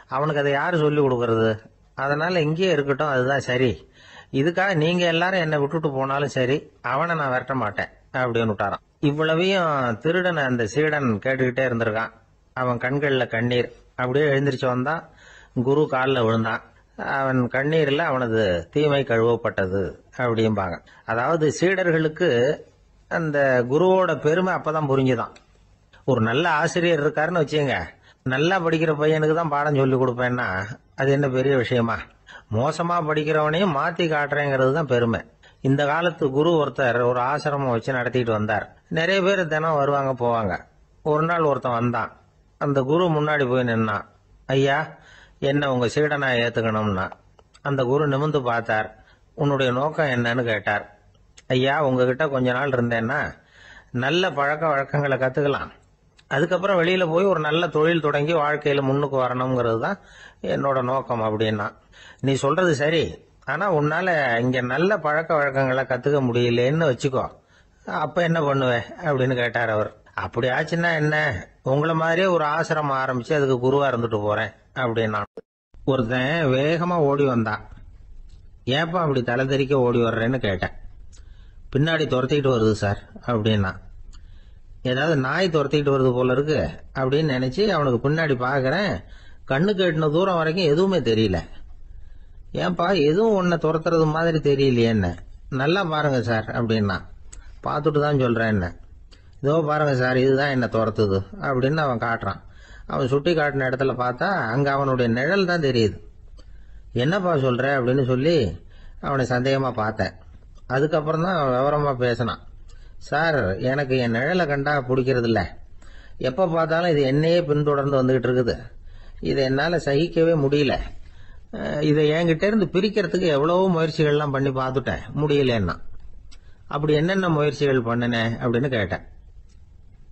Speaker 4: அவனுக்கு அதை யாரு சொல்லி கொடுக்கறது? அதனால இங்கேயே இருக்கட்டும் அதுதான் சரி.
Speaker 2: இதுக்காக நீங்க எல்லாரும் என்னை விட்டுட்டு போனாலும் சரி அவனை நான் விரட்ட மாட்டேன் அப்படின்னு விட்டாரான் இவ்வளவையும் திருடனை அந்த சீடன் கேட்டுக்கிட்டே இருந்திருக்கான். அவன் கண்களில் கண்ணீர். அப்படியே எழுந்திரிச்சு வந்தான் குரு காலில் விழுந்தான். அவன் கண்ணீரில் அவனது தீமை கழுவப்பட்டது அப்படிம்பாங்க. அதாவது சீடர்களுக்கு அந்த குருவோட பெருமை அப்பதான் புரிஞ்சுதான். ஒரு நல்ல ஆசிரியர் இருக்காருன்னு வச்சுங்க நல்லா படிக்கிற பையனுக்கு தான் பாடம் சொல்லி கொடுப்பேன்னா அது என்ன பெரிய விஷயமா? மோசமா படிக்கிறவனையும் மாத்தி காட்டுறேங்கிறது தான் பெருமை. இந்த காலத்து குரு ஒருத்தர் ஒரு ஆசிரமம் வச்சு நடத்திட்டு வந்தார். நிறைய பேர் தினம் வருவாங்க போவாங்க. ஒரு நாள் ஒருத்தன் வந்தான். அந்த குரு முன்னாடி போய் நின்னான் ஐயா என்ன உங்க சீடனா ஏத்துக்கணும்னா. அந்த குரு நிமிந்து பார்த்தார். உன்னுடைய நோக்கம் என்னன்னு கேட்டார். ஐயா உங்ககிட்ட கொஞ்ச நாள் இருந்தேன்னா நல்ல பழக்க வழக்கங்களை கத்துக்கலாம். அதுக்கப்புறம் வெளியில போய் ஒரு நல்ல தொழில் தொடங்கி வாழ்க்கையில முன்னுக்கு வரணுங்கிறது தான் என்னோட நோக்கம் அப்படின்னா. நீ சொல்றது சரி. ஆனா உன்னால இங்க நல்ல பழக்க வழக்கங்களை கத்துக்க முடியலன்னு வச்சுக்கோ. அப்ப என்ன பண்ணுவேன் அப்படின்னு கேட்டார் அவர். அப்படி ஆச்சுன்னா என்ன? உங்களை மாதிரியே ஒரு ஆசிரமம் ஆரம்பிச்சு அதுக்கு குருவா இருந்துட்டு போறேன் அப்படின்னா. ஒருத்தன் வேகமா ஓடி வந்தான். ஏப்பா அப்படி தலை தெறிக்க ஓடி வர்றேன்னு கேட்டேன். பின்னாடி துரத்திக்கிட்டு வருது சார் அப்படின்னா. ஏதாவது நாய் துரத்திக்கிட்டு வருது போல இருக்கு அப்படின்னு நினைச்சு அவனுக்கு பின்னாடி பார்க்குறேன் கண்ணு கேட்டின தூரம் வரைக்கும் எதுவுமே தெரியல. ஏன்பா எதுவும் உன்னை துரத்துறது மாதிரி தெரியலையே என்ன? நல்லா பாருங்க சார் அப்படின்னா. பார்த்துட்டு தான் சொல்றேன் என்ன. இதோ பாருங்க சார் இதுதான் என்ன துரத்துது அப்படின்னு அவன் காட்டுறான். அவன் சுட்டி காட்டின இடத்துல பார்த்தா அங்கே அவனுடைய நிழல் தான் தெரியுது. என்னப்பா சொல்கிற அப்படின்னு சொல்லி அவனை சந்தேகமாக பார்த்தேன். அதுக்கப்புறம் தான் அவன் விவரமாக பேசினான். சார் எனக்கு என் நிழலை கண்டா பிடிக்கிறது இல்லை. எப்போ பார்த்தாலும் இது என்னையே பின்தொடர்ந்து வந்துகிட்டு இருக்குது. இதை என்னால் சகிக்கவே முடியல. இதை என்கிட்ட இருந்து பிரிக்கிறதுக்கு எவ்வளவோ முயற்சிகள்லாம் பண்ணி பார்த்துட்டேன். முடியலன்னா. அப்படி என்னென்ன முயற்சிகள் பண்ணினேன் அப்படின்னு கேட்டேன்.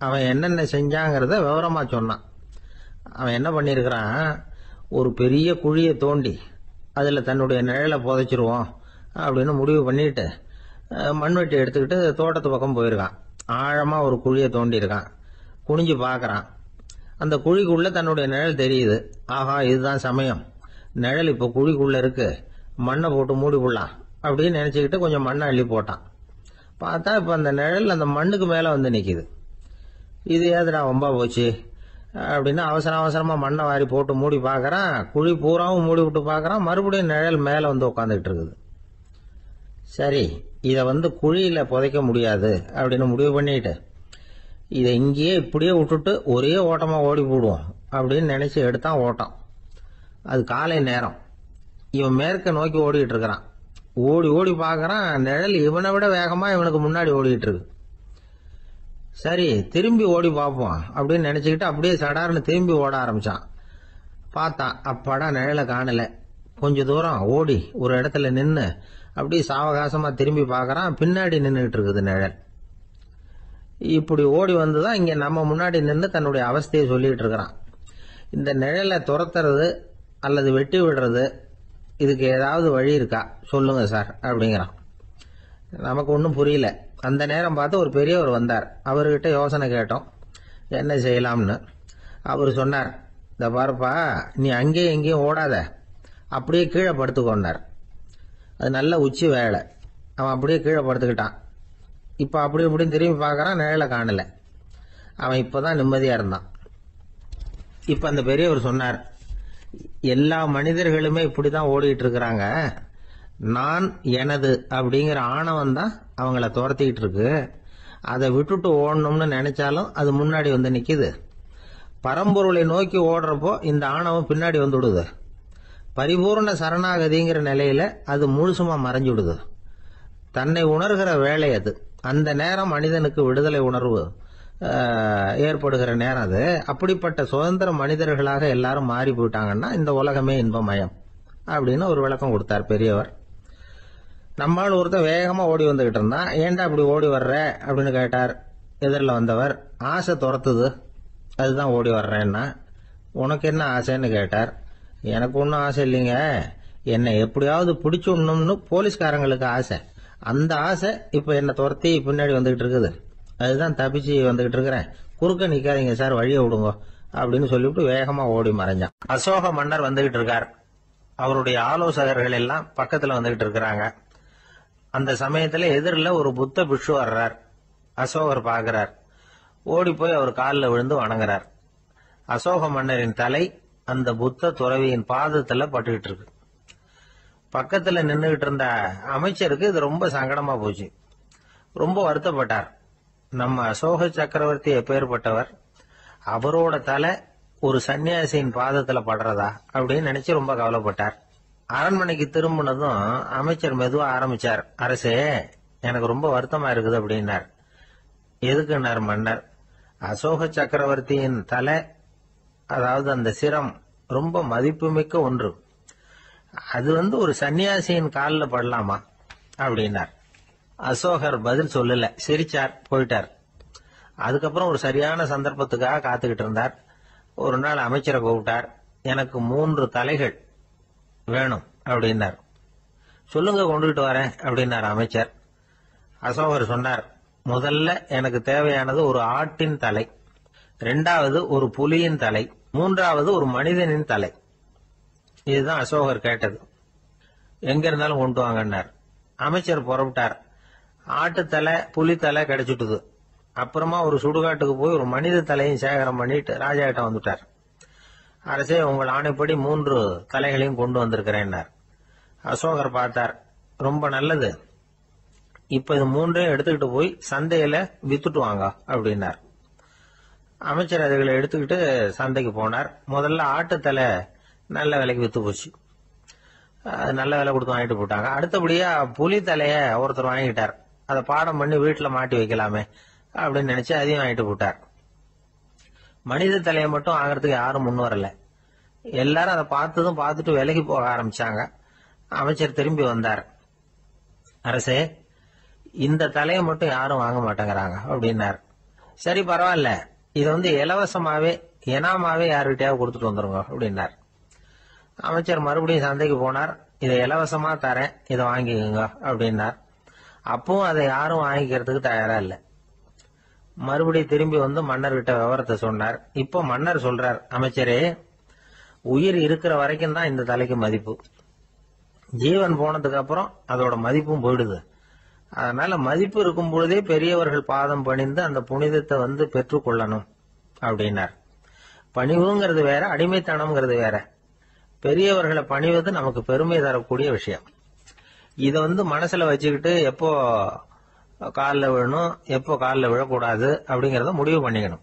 Speaker 2: அவன் என்னென்ன செஞ்சாங்கிறத விவரமாக சொன்னான். அவன் என்ன பண்ணியிருக்கிறான்? ஒரு பெரிய குழியை தோண்டி அதில் தன்னுடைய நிழலை புதைச்சிருவோம் அப்படின்னு முடிவு பண்ணிட்டு மண்வெட்டி எடுத்துக்கிட்டு தோட்டத்து பக்கம் போயிருக்கான். ஆழமாக ஒரு குழியை தோண்டியிருக்கான். குனிஞ்சு பார்க்குறான். அந்த குழிக்குள்ளே தன்னுடைய நிழல் தெரியுது. ஆஹா இதுதான் சமயம். நிழல் இப்போ குழிக்குள்ளே இருக்குது மண்ணை போட்டு மூடி விடலாம் அப்படின்னு நினச்சிக்கிட்டு கொஞ்சம் மண்ணை அள்ளி போட்டான். பார்த்தா இப்போ அந்த நிழல் அந்த மண்ணுக்கு மேலே வந்து நிற்கிது இது ஏதுடா வம்பா போச்சு. அப்படின்னு அவசர அவசரமாக மண்ணை வாரி போட்டு மூடி பார்க்குறான் குழி பூராவும் மூடி விட்டு பார்க்குறான் மறுபடியும் நிழல் மேலே வந்து உட்காந்துக்கிட்டு இருக்குது. சரி இதை வந்து குழியில் புதைக்க முடியாது அப்படின்னு முடிவு பண்ணிட்டு இதை இங்கேயே இப்படியே விட்டுட்டு ஒரே ஓட்டமாக ஓடி போடுவோம் அப்படின்னு நினச்சி எடுத்தான் ஓட்டம். அது காலை நேரம். இவன் மேற்க நோக்கி ஓடிக்கிட்டு இருக்கிறான். ஓடி ஓடி பார்க்குறான் நிழல் இவனை விட வேகமாக இவனுக்கு முன்னாடி ஓடிக்கிட்டு இருக்கு. சரி திரும்பி ஓடி பார்ப்போம் அப்படின்னு நினச்சிக்கிட்டு அப்படியே சடார்னு திரும்பி ஓட ஆரம்பித்தான் பார்த்தான் அப்பாடா நிழலை காணலை. கொஞ்ச தூரம் ஓடி ஒரு இடத்துல நின்று அப்படியே சாவகாசமாக திரும்பி பார்க்குறான். பின்னாடி நின்றுக்கிட்டு இருக்குது நிழல். இப்படி ஓடி வந்து தான் இங்கே நம்ம முன்னாடி நின்று தன்னுடைய அவஸ்தையை சொல்லிகிட்டு இருக்கிறான். இந்த நிழலை துரத்துறது அல்லது வெட்டி விடுறது இதுக்கு ஏதாவது வழி இருக்கா? சொல்லுங்கள் சார் அப்படிங்கிறான். நமக்கு ஒன்றும் புரியல. அந்த நேரம் பார்த்து ஒரு பெரியவர் வந்தார். அவர்கிட்ட யோசனை கேட்டோம். என்ன செய்யலாம்னு? அவர் சொன்னார் இந்த பாருப்பா நீ அங்கேயும் எங்கேயும் ஓடாத. அப்படியே கீழே படுத்துக்கொண்டார் அது நல்ல உச்சி வேலை. அவன் அப்படியே கீழே படுத்துக்கிட்டான். இப்போ அப்படி இப்படின்னு திரும்பி பார்க்குறான் நிழலை காணலை. அவன் இப்போ தான் நிம்மதியாக இருந்தான். இப்போ அந்த பெரியவர் சொன்னார் எல்லா மனிதர்களுமே இப்படி தான் ஓடிட்டு இருக்கிறாங்க. நான் எனது அப்படிங்கிற ஆணவம் தான் அவங்கள துரத்திக்கிட்டு இருக்கு அதை விட்டுட்டு ஓடணும்னு நினைச்சாலும் அது முன்னாடி வந்து நிற்கிது பரம்பொருளை நோக்கி ஓடுறப்போ இந்த ஆணவம் பின்னாடி வந்துடுது பரிபூர்ண சரணாகதிங்கிற நிலையில அது முழுசுமா மறைஞ்சுடுது தன்னை உணர்கிற வேலை அது. அந்த நேரம் மனிதனுக்கு விடுதலை உணர்வு ஏற்படுகிற நேரம் அது. அப்படிப்பட்ட சுதந்திர மனிதர்களாக எல்லாரும் மாறி போயிட்டாங்கன்னா இந்த உலகமே இன்பமயம் அப்படின்னு ஒரு விளக்கம் கொடுத்தார் பெரியவர். நம்மால் ஒருத்தன் வேகமா ஓடி வந்துகிட்டு இருந்தான். ஏன்டா அப்படி ஓடி வர்ற? அப்படின்னு கேட்டார். எதிரில் வந்தவர் ஆசை துரத்துது. அதுதான் ஓடி வர்றேன்னா. உனக்கு என்ன ஆசைன்னு? கேட்டார். எனக்கு ஒன்றும் ஆசை இல்லைங்க. என்னை எப்படியாவது பிடிச்சுடணும்னு போலீஸ்காரங்களுக்கு ஆசை. அந்த ஆசை இப்போ என்னை துரத்தி பின்னாடி வந்துகிட்டு இருக்குது. அதுதான் தப்பிச்சு வந்துகிட்டு இருக்கிறேன். குறுக்க நிற்காதீங்க சார் வழியை விடுங்க அப்படின்னு சொல்லிவிட்டு வேகமாக ஓடி மறைஞ்சான். அசோக மன்னர் வந்துகிட்டு இருக்கார். அவருடைய ஆலோசகர்கள் எல்லாம் பக்கத்தில் வந்துகிட்டு இருக்கிறாங்க. அந்த சமயத்துல எதிரில் ஒரு புத்த பிக்ஷு வர்றார். அசோகர் பார்க்கிறார் ஓடி போய் அவர் காலில் விழுந்து வணங்குறார். அசோக மன்னரின் தலை அந்த புத்த துறவியின் பாதத்துல பட்டுக்கிட்டு இருக்கு. பக்கத்துல நின்றுகிட்டு இருந்த அமைச்சருக்கு இது ரொம்ப சங்கடமா போச்சு. ரொம்ப வருத்தப்பட்டார். நம்ம அசோக சக்கரவர்த்தி எப்பேற்பட்டவர் அவரோட தலை ஒரு சன்னியாசியின் பாதத்துல படுறதா அப்படின்னு நினைச்சு ரொம்ப கவலைப்பட்டார். அரண்மனைக்கு திரும்பினதும் அமைச்சர் மெதுவா ஆரம்பிச்சார் அரசே எனக்கு ரொம்ப வருத்தமா இருக்குது அப்படின்னார். எதுக்குன்னார் மன்னர். அசோக சக்கரவர்த்தியின் தலை அதாவது அந்த சிரம் ரொம்ப மதிப்புமிக்க ஒன்று. அது வந்து ஒரு சன்னியாசியின் காலில் படலாமா? அப்படின்னார். அசோகர் பதில் சொல்லல சிரிச்சார் போயிட்டார். அதுக்கப்புறம் ஒரு சரியான சந்தர்ப்பத்துக்காக காத்துக்கிட்டு இருந்தார். ஒரு நாள் அமைச்சரை கூப்பிட்டார். எனக்கு மூன்று தலைகள் வேணும் அப்படின்னார். சொல்லுங்க கொண்டுகிட்டு வரேன் அப்படின்னார் அமைச்சர். அசோகர் சொன்னார் முதல்ல எனக்கு தேவையானது ஒரு ஆட்டின் தலை ரெண்டாவது ஒரு புலியின் தலை மூன்றாவது ஒரு மனிதனின் தலை. இதுதான் அசோகர் கேட்டது. எங்க இருந்தாலும் கொண்டு வாங்கன்னார். அமைச்சர் புறப்பட்டார். ஆட்டுத்தலை புலித்தலை கிடைச்சிட்டுது. அப்புறமா ஒரு சுடுகாட்டுக்கு போய் ஒரு மனித தலையும் சேகரம் பண்ணிட்டு ராஜா கிட்ட வந்துட்டார். அரசே உங்கள் ஆணைப்படி மூன்று தலைகளையும் கொண்டு வந்திருக்கிறேன்னார். அசோகர் பார்த்தார் ரொம்ப நல்லது. இப்ப இது மூன்றையும் எடுத்துக்கிட்டு போய் சந்தையில வித்துட்டு வாங்க அப்படின்னார். அமைச்சர் அதுகளை எடுத்துக்கிட்டு சந்தைக்கு போனார். முதல்ல ஆட்டுத்தலை நல்ல விலைக்கு வித்து போச்சு. அது நல்ல விலை கொடுத்து வாங்கிட்டு போட்டாங்க அடுத்தபடியா புலி தலைய ஒருத்தர் வாங்கிட்டார். அதை பாடம் பண்ணி வீட்டுல மாட்டி வைக்கலாமே அப்படின்னு நினைச்சு அதையும் வாங்கிட்டு போட்டார் மனித தலையை மட்டும் ஆகிறதுக்கு யாரும் முன் வரல. எல்லாரும் அதை பார்த்ததும் பார்த்துட்டு விலைக்கு போக ஆரம்பிச்சாங்க. அமைச்சர் திரும்பி வந்தார். அரசே இந்த தலையை மட்டும் யாரும் வாங்க மாட்டேங்கிறாங்க அப்படின்னார். சரி பரவாயில்ல. இதை வந்து இலவசமாவே இனாமாவே யாருக்கிட்டயாவது கொடுத்துட்டு வந்துருங்க அப்படின்னார். அமைச்சர் மறுபடியும் சந்தைக்கு போனார். இதை இலவசமா தரேன். இதை வாங்கிக்கோங்க அப்படின்னார். அப்பவும் அதை யாரும் வாங்கிக்கிறதுக்கு தயாரா இல்லை. மறுபடியும் திரும்பி வந்து மன்னர்கிட்ட விவரத்தை சொன்னார். இப்போ மன்னர் சொல்றார் அமைச்சரே உயிர் இருக்கிற வரைக்கும் தான் இந்த தலைக்கு மதிப்பு. ஜீவன் போனதுக்கு அப்புறம் அதோட மதிப்பும் போயிடுது. அதனால மதிப்பு இருக்கும் பொழுதே பெரியவர்கள் பாதம் பணிந்து அந்த புனிதத்தை வந்து பெற்றுக்கொள்ளணும் அப்படின்னார். பணிவுங்கிறது வேற அடிமைத்தனம்ங்கிறது வேற. பெரியவர்களை பணிவது நமக்கு பெருமை தரக்கூடிய விஷயம். இதை வந்து மனசுல வச்சுக்கிட்டு எப்போ காலில் விழணும் எப்போ காலில் விழக்கூடாது அப்படிங்கிறத முடிவு பண்ணிக்கணும்.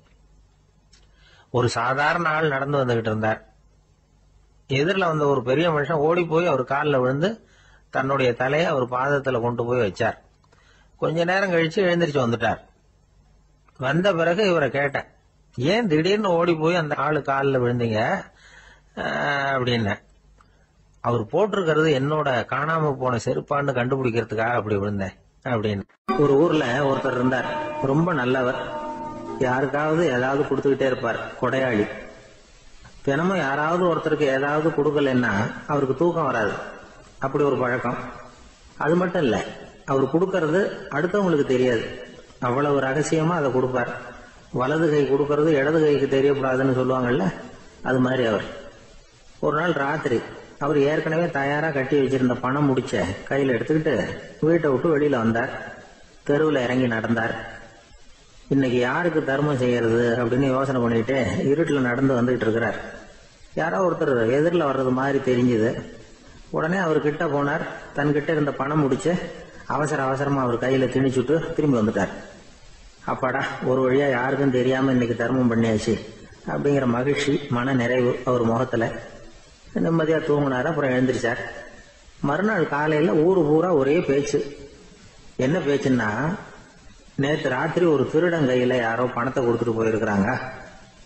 Speaker 2: ஒரு சாதாரண ஆள் நடந்து வந்துகிட்டு இருந்தார். எதிரில் வந்த ஒரு பெரிய மனுஷன் ஓடி போய் அவர் காலில் விழுந்து தன்னுடைய தலையை அவர் பாதத்தில் கொண்டு போய் வச்சார். கொஞ்ச நேரம் கழிச்சு எழுந்திரிச்சு வந்துட்டார். வந்த பிறகு இவரை கேட்டேன் ஏன் திடீர்னு ஓடி போய் அந்த ஆளு காலில் விழுந்தீங்க? ஆஹ் அப்படின்னு அவர் போட்டிருக்கிறது என்னோட காணாம போன செருப்பான்னு கண்டுபிடிக்கிறதுக்காக அப்படி விழுந்தேன். அப்படின்னு. ஒரு ஊர்ல ஒருத்தர் இருந்தார். ரொம்ப நல்லவர். யாருக்காவது ஏதாவது கொடுத்துக்கிட்டே இருப்பார். கொடையாளி. தினமும் யாராவது ஒருத்தருக்கு ஏதாவது கொடுக்கலன்னா அவருக்கு தூக்கம் வராது. அப்படி ஒரு பழக்கம். அது மட்டும் இல்ல அவர் கொடுக்கறது அடுத்தவங்களுக்கு தெரியாது. அவ்வளவு ரகசியமா அதை கொடுப்பார். வலது கை கொடுக்கறது இடது கைக்கு தெரியக்கூடாதுன்னு சொல்லுவாங்கல்ல அது மாதிரி அவர். ஒரு நாள் ராத்திரி அவர் ஏற்கனவே தயாரா கட்டி வச்சிருந்த பணம் முடிச்ச கையில எடுத்துக்கிட்டு வீட்டை விட்டு வெளியில வந்தார். தெருவில் இறங்கி நடந்தார். இன்னைக்கு யாருக்கு தர்மம் செய்யறது அப்படின்னு யோசனை பண்ணிட்டு இருட்டில் நடந்து வந்துகிட்டு இருக்கிறார். யாரோ ஒருத்தர் எதிரில் வர்றது மாதிரி தெரிஞ்சுது. உடனே அவர் கிட்ட போனார். தன்கிட்ட இருந்த பணம் முடிச்சு அவசர அவசரமா அவர் கையில திணிச்சுட்டு திரும்பி வந்துட்டார். அப்பாடா ஒரு வழியா யாருக்கும் தெரியாம இன்னைக்கு தர்மம் பண்ணியாச்சு அப்படிங்கிற மகிழ்ச்சி மன நிறைவு அவர் முகத்துல. நிம்மதியா தூங்கினார் அப்புறம் எழுந்திரிச்சார். மறுநாள் காலையில ஊரு பூரா ஒரே பேச்சு. என்ன பேச்சுன்னா நேற்று ராத்திரி ஒரு திருடன் கையில யாரோ பணத்தை கொடுத்துட்டு போயிருக்கிறாங்க.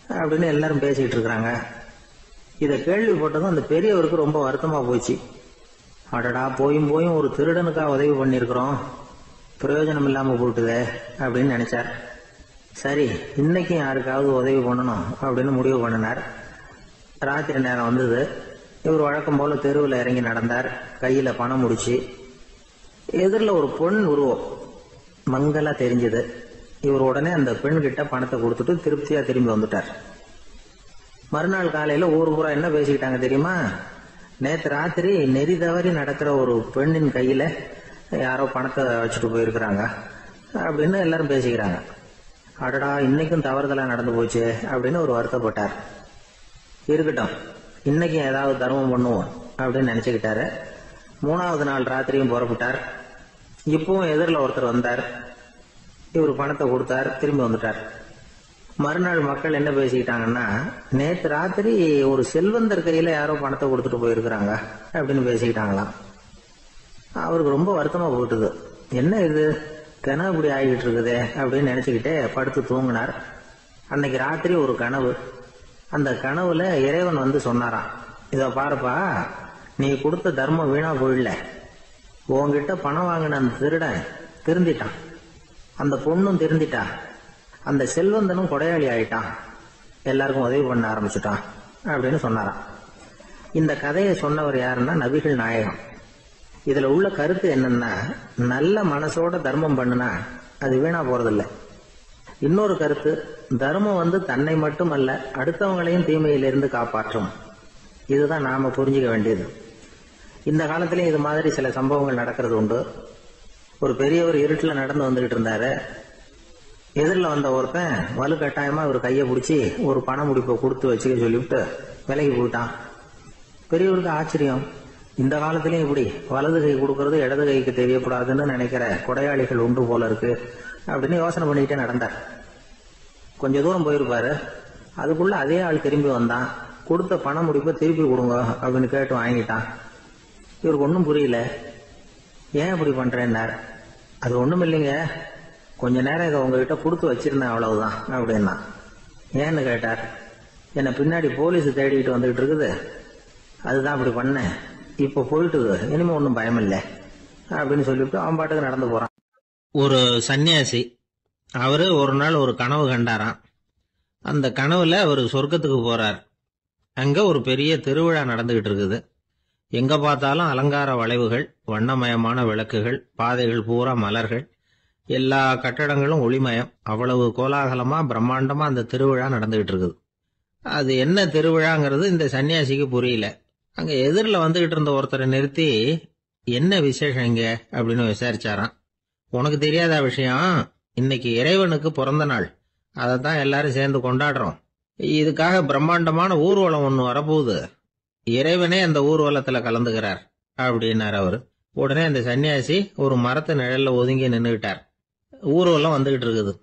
Speaker 2: அப்படின்னு எல்லாரும் பேசிக்கிட்டு இருக்கிறாங்க. இதை கேள்விப்பட்டதும் அந்த பெரியவருக்கு ரொம்ப வருத்தமா போச்சு. அடடா போயும் போயும் ஒரு திருடனுக்கா உதவி பண்ணிருக்கிறோம் பிரயோஜனம் இல்லாம போட்டுதே அப்படின்னு நினைச்சார். சரி இன்னைக்கும் யாருக்காவது உதவி பண்ணணும் அப்படின்னு முடிவு பண்ணினார். ராத்திரி நேரம் வந்தது. இவர் வழக்கம் போல தெருவில் இறங்கி நடந்தார். கையில பணம் முடிச்சு எதிரில் ஒரு பெண் உருவம் மங்கலா தெரிஞ்சது. இவர் உடனே அந்த பெண் கிட்ட பணத்தை கொடுத்துட்டு திருப்தியா திரும்பி வந்துட்டார். மறுநாள் காலையில ஊர் பூரா என்ன பேசிக்கிட்டாங்க தெரியுமா? நேத்து ராத்திரி நெறி தவறி நடக்கிற ஒரு பெண்ணின் கையில
Speaker 3: யாரோ பணத்தை வச்சுட்டு போயிருக்கிறாங்க. அப்படின்னு எல்லாரும் பேசிக்கிறாங்க. அடடா இன்னைக்கும் தவறுதலா நடந்து போச்சு அப்படின்னு ஒரு வருத்தப்பட்டார். இருக்கட்டும். இன்னைக்கு ஏதாவது தர்மம் பண்ணுவோம் அப்படின்னு நினைச்சுக்கிட்டாரு. மூணாவது நாள் ராத்திரியும் புறப்பட்டார். இப்பவும் எதிரில் ஒருத்தர் வந்தார். இவர் பணத்தை கொடுத்தார் திரும்பி வந்துட்டார். மறுநாள் மக்கள் என்ன பேசிக்கிட்டாங்கன்னா நேற்று ராத்திரி ஒரு செல்வந்தர் கையில யாரோ பணத்தை கொடுத்துட்டு போயிருக்கிறாங்க அப்படின்னு பேசிக்கிட்டாங்களாம். அவருக்கு ரொம்ப வருத்தமா போட்டுது. என்ன இது? தினம் இப்படி ஆகிட்டு இருக்குதே அப்படின்னு நினைச்சுக்கிட்டே படுத்து தூங்கினார். அன்னைக்கு ராத்திரி ஒரு கனவு. அந்த கனவுல இறைவன் வந்து சொன்னாராம் இத பாருப்பா நீ கொடுத்த தர்மம் வீணா போயிடல உங்ககிட்ட பணம் வாங்கின அந்த திருடன் திருந்திட்டான். அந்த பொண்ணும் திருந்திட்டா. அந்த செல்வந்தனும் கொடையாளி ஆயிட்டான். எல்லாருக்கும் உதவி பண்ண ஆரம்பிச்சுட்டான் அப்படின்னு சொன்னாராம். இந்த கதையை சொன்னவர் யாருன்னா நபிகள் நாயகம். இதுல உள்ள கருத்து என்னன்னா நல்ல மனசோட தர்மம் பண்ணுனா அது வீணா போறதில்லை. இன்னொரு கருத்து தர்மம் வந்து தன்னை மட்டுமல்ல அடுத்தவங்களையும் தீமையிலிருந்து காப்பாற்றும். இதுதான் நாம புரிஞ்சுக்க வேண்டியது. இந்த காலத்திலயும் இது மாதிரி சில சம்பவங்கள் நடக்கிறது உண்டு. ஒரு பெரியவர் இருட்டில் நடந்து வந்துகிட்டு இருந்தாரு. எதிரில் வந்த ஒருத்தன் வலு கட்டாயமா இவர் கையை பிடிச்சி ஒரு பண முடிப்பை கொடுத்து வச்சுக்க சொல்லிவிட்டு விலகி போயிட்டான். பெரியவருக்கு ஆச்சரியம். இந்த காலத்திலயும் இப்படி வலது கை கொடுக்கறது இடது கைக்கு தெரியக்கூடாதுன்னு நினைக்கிற கொடையாளிகள் உண்டு போல இருக்கு. அப்படின்னு யோசனை பண்ணிக்கிட்டே நடந்தார். கொஞ்ச தூரம் போயிருப்பாரு. அதுக்குள்ள அதே ஆள் திரும்பி வந்தான். கொடுத்த பணம் முடிப்பை திருப்பி கொடுங்க அப்படின்னு கேட்டு வாங்கிட்டான். இவருக்கு ஒன்றும் புரியல. ஏன் இப்படி பண்றேன்னார். அது ஒண்ணும் இல்லைங்க. கொஞ்ச நேரம் இதை உங்ககிட்ட கொடுத்து வச்சிருந்தேன் அவ்வளவுதான் அப்படின்னா. ஏன்னு கேட்டார். என்னை பின்னாடி போலீஸ் தேடிட்டு வந்துகிட்டு இருக்குது. அதுதான் அப்படி பண்ணேன். இப்போ போயிட்டுது. இனிமே ஒன்றும் பயம் இல்லை அப்படின்னு சொல்லிவிட்டு அவன் பாட்டுக்கு நடந்து போறான்.
Speaker 2: ஒரு சன்னியாசி அவர் ஒரு நாள் ஒரு கனவு கண்டாராம். அந்த கனவுல அவர் சொர்க்கத்துக்கு போறார். அங்க ஒரு பெரிய திருவிழா நடந்துகிட்டு இருக்குது. எங்க பார்த்தாலும் அலங்கார வளைவுகள் வண்ணமயமான விளக்குகள் பாதைகள் பூரா மலர்கள். எல்லா கட்டடங்களும் ஒளிமயம். அவ்வளவு கோலாகலமா பிரம்மாண்டமா அந்த திருவிழா நடந்துகிட்டு இருக்குது. அது என்ன திருவிழாங்கிறது இந்த சன்னியாசிக்கு புரியல. அங்க எதிரில் வந்துகிட்டு இருந்த ஒருத்தரை நிறுத்தி என்ன விசேஷம் இங்க? அப்படின்னு விசாரிச்சாராம். உனக்கு தெரியாத விஷயம்? இன்னைக்கு இறைவனுக்கு பிறந்த நாள். அதை தான் எல்லாரும் சேர்ந்து கொண்டாடுறோம். இதுக்காக பிரம்மாண்டமான ஊர்வலம் ஒன்று வரப்போகுது. இறைவனே அந்த ஊர்வலத்தில் கலந்துக்கிறார் அப்படின்னார் அவர். உடனே அந்த சன்னியாசி ஒரு மரத்து நிழலில் ஒதுங்கி நின்றுகிட்டார் ஊர்வலம் வந்துகிட்டு இருக்குது.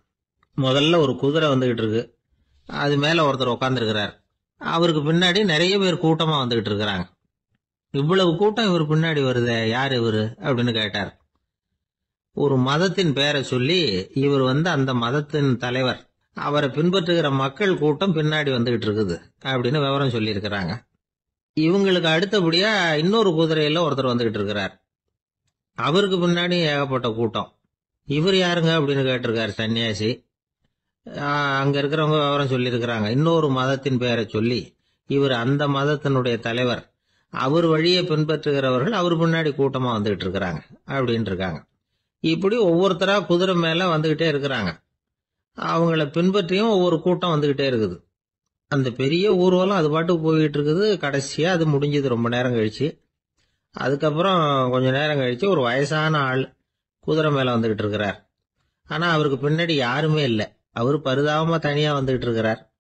Speaker 2: முதல்ல ஒரு குதிரை வந்துகிட்டு இருக்கு. அது மேலே ஒருத்தர் உட்காந்துருக்கிறார் அவருக்கு பின்னாடி நிறைய பேர் கூட்டமாக வந்துகிட்டு இருக்கிறாங்க. இவ்வளவு கூட்டம் இவர் பின்னாடி வருதே? யார் இவரு? அப்படின்னு கேட்டார். ஒரு மதத்தின் பெயரை சொல்லி இவர் வந்து அந்த மதத்தின் தலைவர். அவரை பின்பற்றுகிற மக்கள் கூட்டம் பின்னாடி வந்துகிட்டு இருக்குது அப்படின்னு விவரம் சொல்லியிருக்கிறாங்க. இவங்களுக்கு அடுத்தபடியா இன்னொரு குதிரையில ஒருத்தர் வந்துகிட்டு இருக்கிறார். அவருக்கு பின்னாடி ஏகப்பட்ட கூட்டம். இவர் யாருங்க அப்படின்னு கேட்டிருக்காரு சன்னியாசி. அங்க இருக்கிறவங்க விவரம் சொல்லியிருக்கிறாங்க. இன்னொரு மதத்தின் பெயரை சொல்லி இவர் அந்த மதத்தினுடைய தலைவர். அவர் வழியை பின்பற்றுகிறவர்கள் அவர் பின்னாடி கூட்டமா வந்துகிட்டு இருக்கிறாங்க அப்படின்னு இருக்காங்க. இப்படி ஒவ்வொருத்தரா குதிரை மேல வந்துகிட்டே இருக்கிறாங்க. அவங்கள பின்பற்றியும் ஒவ்வொரு கூட்டம் வந்துகிட்டே இருக்குது. அந்த பெரிய ஊர்வலம் அது பாட்டுக்கு போய்கிட்டு இருக்குது. கடைசியா அது முடிஞ்சது. ரொம்ப நேரம் கழிச்சு. அதுக்கப்புறம் கொஞ்ச நேரம் கழிச்சு ஒரு வயசான ஆள் குதிரை மேல வந்துகிட்டு இருக்கிறார். ஆனா அவருக்கு பின்னாடி யாருமே இல்லை. அவர் பரிதாபமா தனியா வந்துகிட்டு இருக்கிறார்.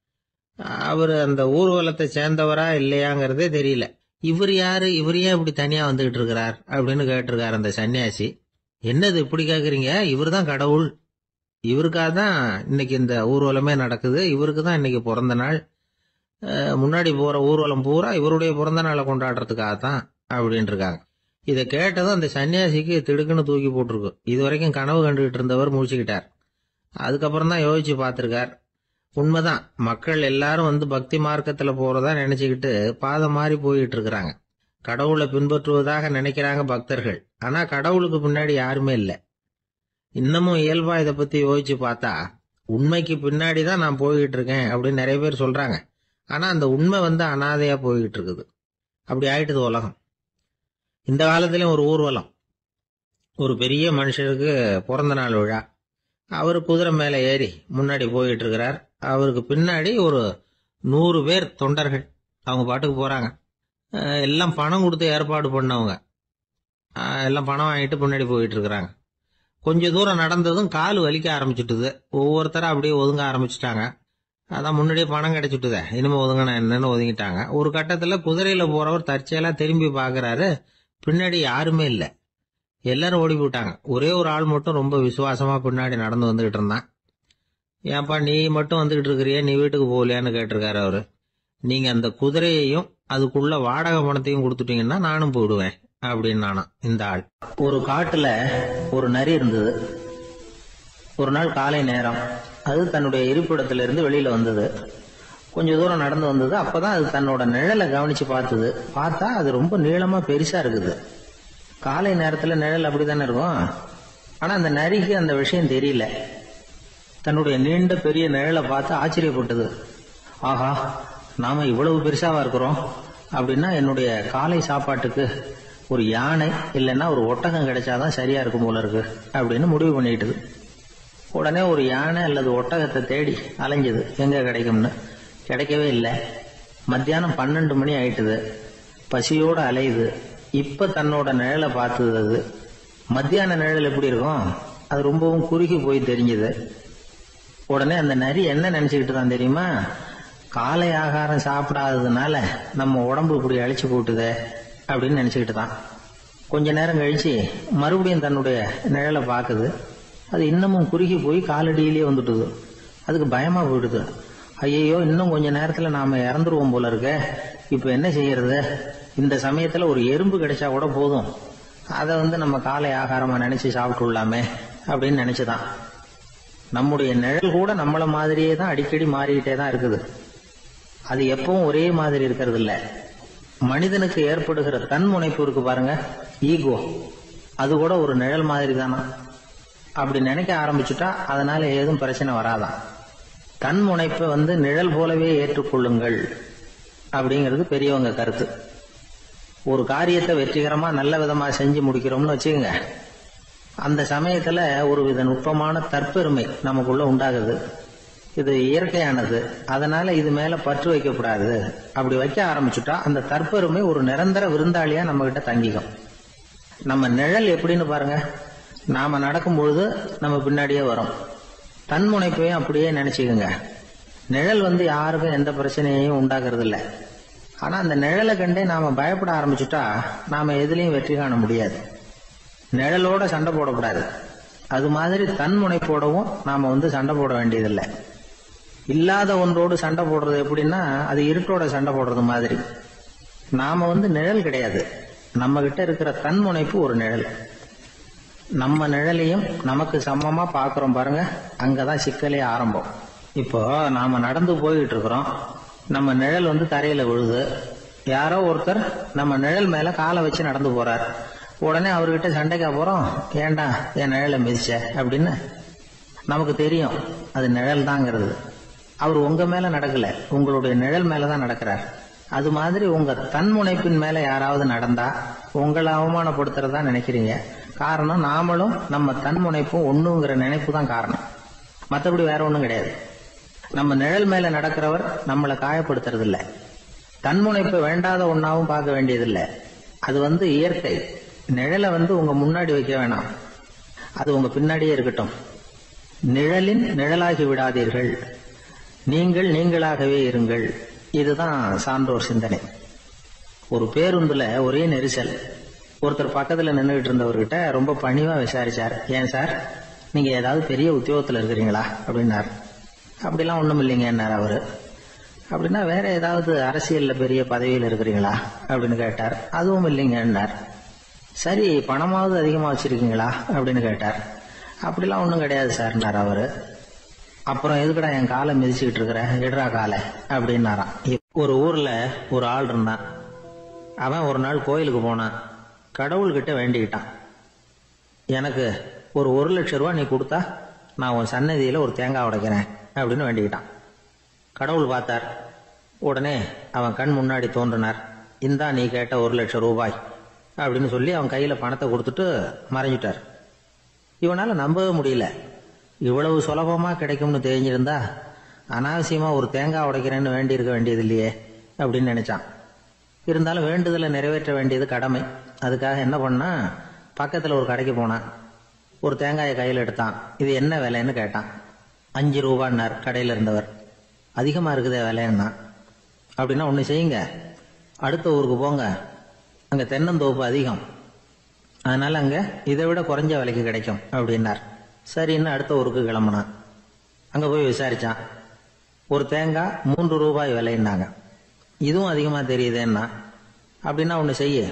Speaker 2: அவர் அந்த ஊர்வலத்தை சேர்ந்தவரா இல்லையாங்கிறதே தெரியல. இவர் யாரு? இவர் ஏன் இப்படி தனியா வந்துகிட்டு இருக்கிறார் அப்படின்னு கேட்டிருக்கார் அந்த சன்னியாசி. என்னது இப்படி கேக்குறீங்க? இவர் தான் கடவுள். இவருக்காக தான் இன்னைக்கு இந்த ஊர்வலமே நடக்குது. இவருக்கு தான் இன்னைக்கு பிறந்த நாள். முன்னாடி போற ஊர்வலம் பூரா இவருடைய பிறந்த நாளை கொண்டாடுறதுக்காக தான் அப்படின்னு இருக்காங்க இதை கேட்டதும் அந்த சன்னியாசிக்கு திடுக்குன்னு தூக்கி போட்டிருக்கு. இது வரைக்கும் கனவு கண்டுகிட்டு இருந்தவர் முடிச்சுக்கிட்டார் அதுக்கப்புறம் தான் யோசிச்சு பார்த்துருக்கார். உண்மைதான். மக்கள் எல்லாரும் வந்து பக்தி மார்க்கத்தில் போறதா நினைச்சுக்கிட்டு பாதை மாறி போயிட்டு இருக்கிறாங்க. கடவுளை பின்பற்றுவதாக நினைக்கிறாங்க பக்தர்கள். ஆனா கடவுளுக்கு பின்னாடி யாருமே இல்லை. இன்னமும் இயல்பா இதை பத்தி யோசிச்சு பார்த்தா உண்மைக்கு பின்னாடி தான் நான் போய்கிட்டு இருக்கேன் அப்படின்னு நிறைய பேர் சொல்றாங்க. ஆனா அந்த உண்மை வந்து அனாதையா போய்கிட்டு இருக்குது. அப்படி ஆயிட்டுது உலகம். இந்த காலத்திலயும் ஒரு ஊர்வலம். ஒரு பெரிய மனுஷருக்கு பிறந்த நாள் விழா. அவர் குதிரை மேல ஏறி முன்னாடி போயிட்டு இருக்கிறார். அவருக்கு பின்னாடி ஒரு நூறு பேர் தொண்டர்கள். அவங்க பாட்டுக்கு போறாங்க. எல்லாம் பணம் கொடுத்து ஏற்பாடு பண்ணவங்க.
Speaker 5: எல்லாம் பணம் வாங்கிட்டு பின்னாடி போயிட்டு இருக்கிறாங்க. கொஞ்ச தூரம் நடந்ததும் கால் வலிக்க ஆரம்பிச்சுட்டுது. ஒவ்வொருத்தரும் அப்படியே ஒதுங்க ஆரம்பிச்சிட்டாங்க. அதான் முன்னாடியே பணம் கிடைச்சிட்டுதே. இனிமே ஒதுங்கினா என்னன்னு ஒதுங்கிட்டாங்க. ஒரு கட்டத்தில் குதிரையில் போறவர் தற்செயலாக திரும்பி பார்க்குறாரு பின்னாடி யாருமே இல்லை. எல்லாரும் ஓடி போயிட்டாங்க. ஒரே ஒரு ஆள் மட்டும் ரொம்ப விசுவாசமாக பின்னாடி நடந்து வந்துகிட்டு இருந்தான். ஏன்ப்பா நீ மட்டும் வந்துகிட்டு இருக்கிறியே நீ வீட்டுக்கு போகலையான்னு கேட்டிருக்காரு அவரு. நீங்கள் அந்த குதிரையையும் அதுக்குள்ள வாடகை பணத்தையும் கொடுத்துட்டீங்கன்னா நானும் போயிடுவேன் அப்படின்னு நானும் இந்த ஆள்.
Speaker 2: ஒரு காட்டுல ஒரு நரி இருந்தது. ஒரு நாள் காலை நேரம். அது தன்னுடைய இருப்பிடத்துல இருந்து வெளியில வந்தது. கொஞ்ச தூரம் நடந்து வந்தது. அப்பதான் அது தன்னோட நிழலை கவனிச்சு பார்த்தது. பார்த்தா அது ரொம்ப நீளமா பெருசா இருக்குது. காலை நேரத்துல நிழல் அப்படித்தானே இருக்கும்? ஆனா அந்த நரிக்கு அந்த விஷயம் தெரியல. தன்னுடைய நீண்ட பெரிய நிழலை பார்த்து ஆச்சரியப்பட்டது. ஆஹா நாம இவ்வளவு பெருசாவா இருக்கிறோம் அப்படின்னா என்னுடைய காலை சாப்பாட்டுக்கு ஒரு யானை இல்லைன்னா ஒரு ஒட்டகம் கிடைச்சாதான் சரியா இருக்கும் போல இருக்கு அப்படின்னு முடிவு பண்ணிட்டுது உடனே ஒரு யானை அல்லது ஒட்டகத்தை தேடி அலைஞ்சது. எங்க கிடைக்கும்னு? கிடைக்கவே இல்லை. மத்தியானம் பன்னெண்டு மணி ஆயிட்டுது. பசியோட அலையுது. இப்ப தன்னோட நிழலை பார்த்தது அது. மத்தியான நிழல் எப்படி இருக்கும்? அது ரொம்பவும் குறுகி போய் தெரிஞ்சது. உடனே அந்த நரி என்ன நினைச்சுக்கிட்டு தான் தெரியுமா? காலை ஆகாரம் சாப்பிடாததுனால நம்ம உடம்பு இப்படி அழிச்சு போட்டுதே அப்படின்னு நினைச்சுக்கிட்டு தான் கொஞ்ச நேரம் கழிச்சு மறுபடியும் தன்னுடைய நிழலை பார்க்குது. அது இன்னமும் குறுகி போய் காலடியிலேயே வந்துட்டுது. அதுக்கு பயமா போயிடுது. ஐயையோ இன்னும் கொஞ்ச நேரத்துல நாம இறந்துருவோம் போல இருக்க. இப்ப என்ன செய்யறது? இந்த சமயத்துல ஒரு எறும்பு கிடைச்சா கூட போதும். அதை வந்து நம்ம காலை ஆகாரமா நினைச்சு சாப்பிட்டுள்ளாமே அப்படின்னு நினைச்சுதான். நம்முடைய நிழல் கூட நம்மள மாதிரியே தான் அடிக்கடி மாறிக்கிட்டே தான் இருக்குது. அது எப்பவும் ஒரே மாதிரி இருக்கிறது இல்ல மனிதனுக்கு ஏற்படுகிற தன்முனைப்பு இருக்கு பாருங்க ஈகோ. அது கூட ஒரு நிழல் மாதிரி தானா அப்படி நினைக்க ஆரம்பிச்சுட்டா அதனால ஏதும் பிரச்சனை வராதான் தன்முனைப்பை வந்து நிழல் போலவே ஏற்றுக்கொள்ளுங்கள் அப்படிங்கிறது பெரியவங்க கருத்து. ஒரு காரியத்தை வெற்றிகரமா நல்ல விதமா செஞ்சு முடிக்கிறோம்னு வச்சுக்கோங்க. அந்த சமயத்துல ஒரு வித நுட்பமான தற்பெருமை நமக்குள்ள உண்டாகுது. இது இயற்கையானது. அதனால இது மேல பற்று வைக்கக்கூடாது. அப்படி வைக்க ஆரம்பிச்சுட்டா அந்த தற்பெருமை ஒரு நிரந்தர விருந்தாளியா நம்ம கிட்ட தங்கிக்கும். நம்ம நிழல் எப்படின்னு பாருங்க. நாம நடக்கும் பொழுது நம்ம பின்னாடியே வரும். தன்முனைப்பையும் அப்படியே நினைச்சுக்கோங்க. நிழல் வந்து யாருக்கும் எந்த பிரச்சனையையும் உண்டாகிறது இல்லை ஆனா அந்த நிழலை கண்டே நாம பயப்பட ஆரம்பிச்சுட்டா நாம எதுலையும் வெற்றி காண முடியாது. நிழலோட சண்டை போடக்கூடாது. அது மாதிரி தன்முனைப்போடவும் நாம வந்து சண்டை போட வேண்டியதில்லை. இல்லாத ஒன்றோடு சண்டை போடுறது எப்படின்னா அது இருட்டோட சண்டை போடுறது மாதிரி. நாம வந்து நிழல் கிடையாது. நம்ம கிட்ட இருக்கிற தன்முனைப்பு ஒரு நிழல். நம்ம நிழலையும் நமக்கு சமமா பாக்குறோம் பாருங்க அங்கதான் சிக்கலே ஆரம்பம். இப்போ நாம நடந்து போயிட்டு இருக்கிறோம். நம்ம நிழல் வந்து தரையில விழுது. யாரோ ஒருத்தர் நம்ம நிழல் மேல காலை வச்சு நடந்து போறார். உடனே அவர்கிட்ட சண்டைக்கா போறோம் ஏண்டா என் நிழலை மிதிச்ச? அப்படின்னு நமக்கு தெரியும். அது நிழல் தாங்கிறது அவர் உங்க மேல நடக்கல. உங்களுடைய நிழல் மேலதான் நடக்கிறார். அது மாதிரி உங்க தன்முனைப்பின் மேல யாராவது நடந்தா உங்களை அவமானப்படுத்துறதா நினைக்கிறீங்க. காரணம் நாமளும் நம்ம தன்முனைப்பும் ஒண்ணுங்கிற நினைப்பு தான் காரணம். மற்றபடி வேற ஒண்ணும் கிடையாது. நம்ம நிழல் மேல நடக்கிறவர் நம்மளை காயப்படுத்துறது இல்ல தன்முனைப்பை வேண்டாத ஒன்னாவும் பார்க்க வேண்டியதில்லை. அது வந்து இயற்கை. நிழலை வந்து உங்க முன்னாடி வைக்க வேணாம். அது உங்க பின்னாடியே இருக்கட்டும். நிழலின் நிழலாகி விடாதீர்கள். நீங்கள் நீங்களாகவே இருங்கள். இதுதான் சான்றோர் சிந்தனை. ஒரு பேருந்துல ஒரே நெரிசல். ஒருத்தர் பக்கத்துல நின்றுகிட்டு இருந்தவர்கிட்ட ரொம்ப பணிவா விசாரிச்சார். ஏன் சார்? நீங்க ஏதாவது பெரிய உத்தியோகத்துல இருக்கிறீங்களா? அப்படின்னார். அப்படிலாம் ஒண்ணும் இல்லைங்கன்னார் அவரு. அப்படின்னா வேற ஏதாவது அரசியல்ல பெரிய பதவியில் இருக்கிறீங்களா? அப்படின்னு கேட்டார். அதுவும் இல்லைங்கன்னார் சரி பணமாவது அதிகமா வச்சிருக்கீங்களா? அப்படின்னு கேட்டார். அப்படிலாம் ஒன்றும் கிடையாது சார்னார் அவரு. அப்புறம் எதுக்குடா என் காலை மிதிச்சுக்கிட்டு இருக்கிற? எடுறா காலை அப்படின்னாராம். ஒரு ஊர்ல ஒரு ஆள் இருந்தான். அவன் ஒரு நாள் கோயிலுக்கு போனான். கடவுள்கிட்ட வேண்டிக்கிட்டான். எனக்கு ஒரு ஒரு லட்சம் ரூபா நீ கொடுத்தா நான் உன் சன்னதியில ஒரு தேங்காய் உடைக்கிறேன் அப்படின்னு வேண்டிக்கிட்டான். கடவுள் பார்த்தார். உடனே அவன் கண் முன்னாடி தோன்றினார். இந்தா நீ கேட்ட ஒரு லட்சம் ரூபாய் அப்படின்னு சொல்லி அவன் கையில பணத்தை கொடுத்துட்டு மறைஞ்சிட்டார். இவனால நம்பவே முடியல. இவ்வளவு சுலபமா கிடைக்கும்னு தெரிஞ்சிருந்தா அனாவசியமா ஒரு தேங்காய் உடைக்கிறேன்னு வேண்டி இருக்க வேண்டியது இல்லையே அப்படின்னு நினைச்சான். இருந்தாலும் வேண்டுதலை நிறைவேற்ற வேண்டியது கடமை. அதுக்காக என்ன பண்ணா பக்கத்தில் ஒரு கடைக்கு போனான். ஒரு தேங்காயை கையில் எடுத்தான். இது என்ன விலைன்னு கேட்டான். அஞ்சு ரூபான்னார் கடையில் இருந்தவர். அதிகமாக இருக்குதே விலைன்னா. அப்படின்னா ஒன்று செய்யுங்க. அடுத்த ஊருக்கு போங்க. அங்கே தென்னந்தோப்பு அதிகம். அதனால அங்கே இதை விட குறைஞ்ச விலைக்கு கிடைக்கும் அப்படின்னார். சரின்னு அடுத்த ஊருக்கு கிளம்புனான். அங்கே போய் விசாரிச்சான். ஒரு தேங்காய் மூன்று ரூபாய் விலைன்னாங்க. இதுவும் அதிகமாக தெரியுதேன்னா அப்படின்னா ஒன்று செய்ய.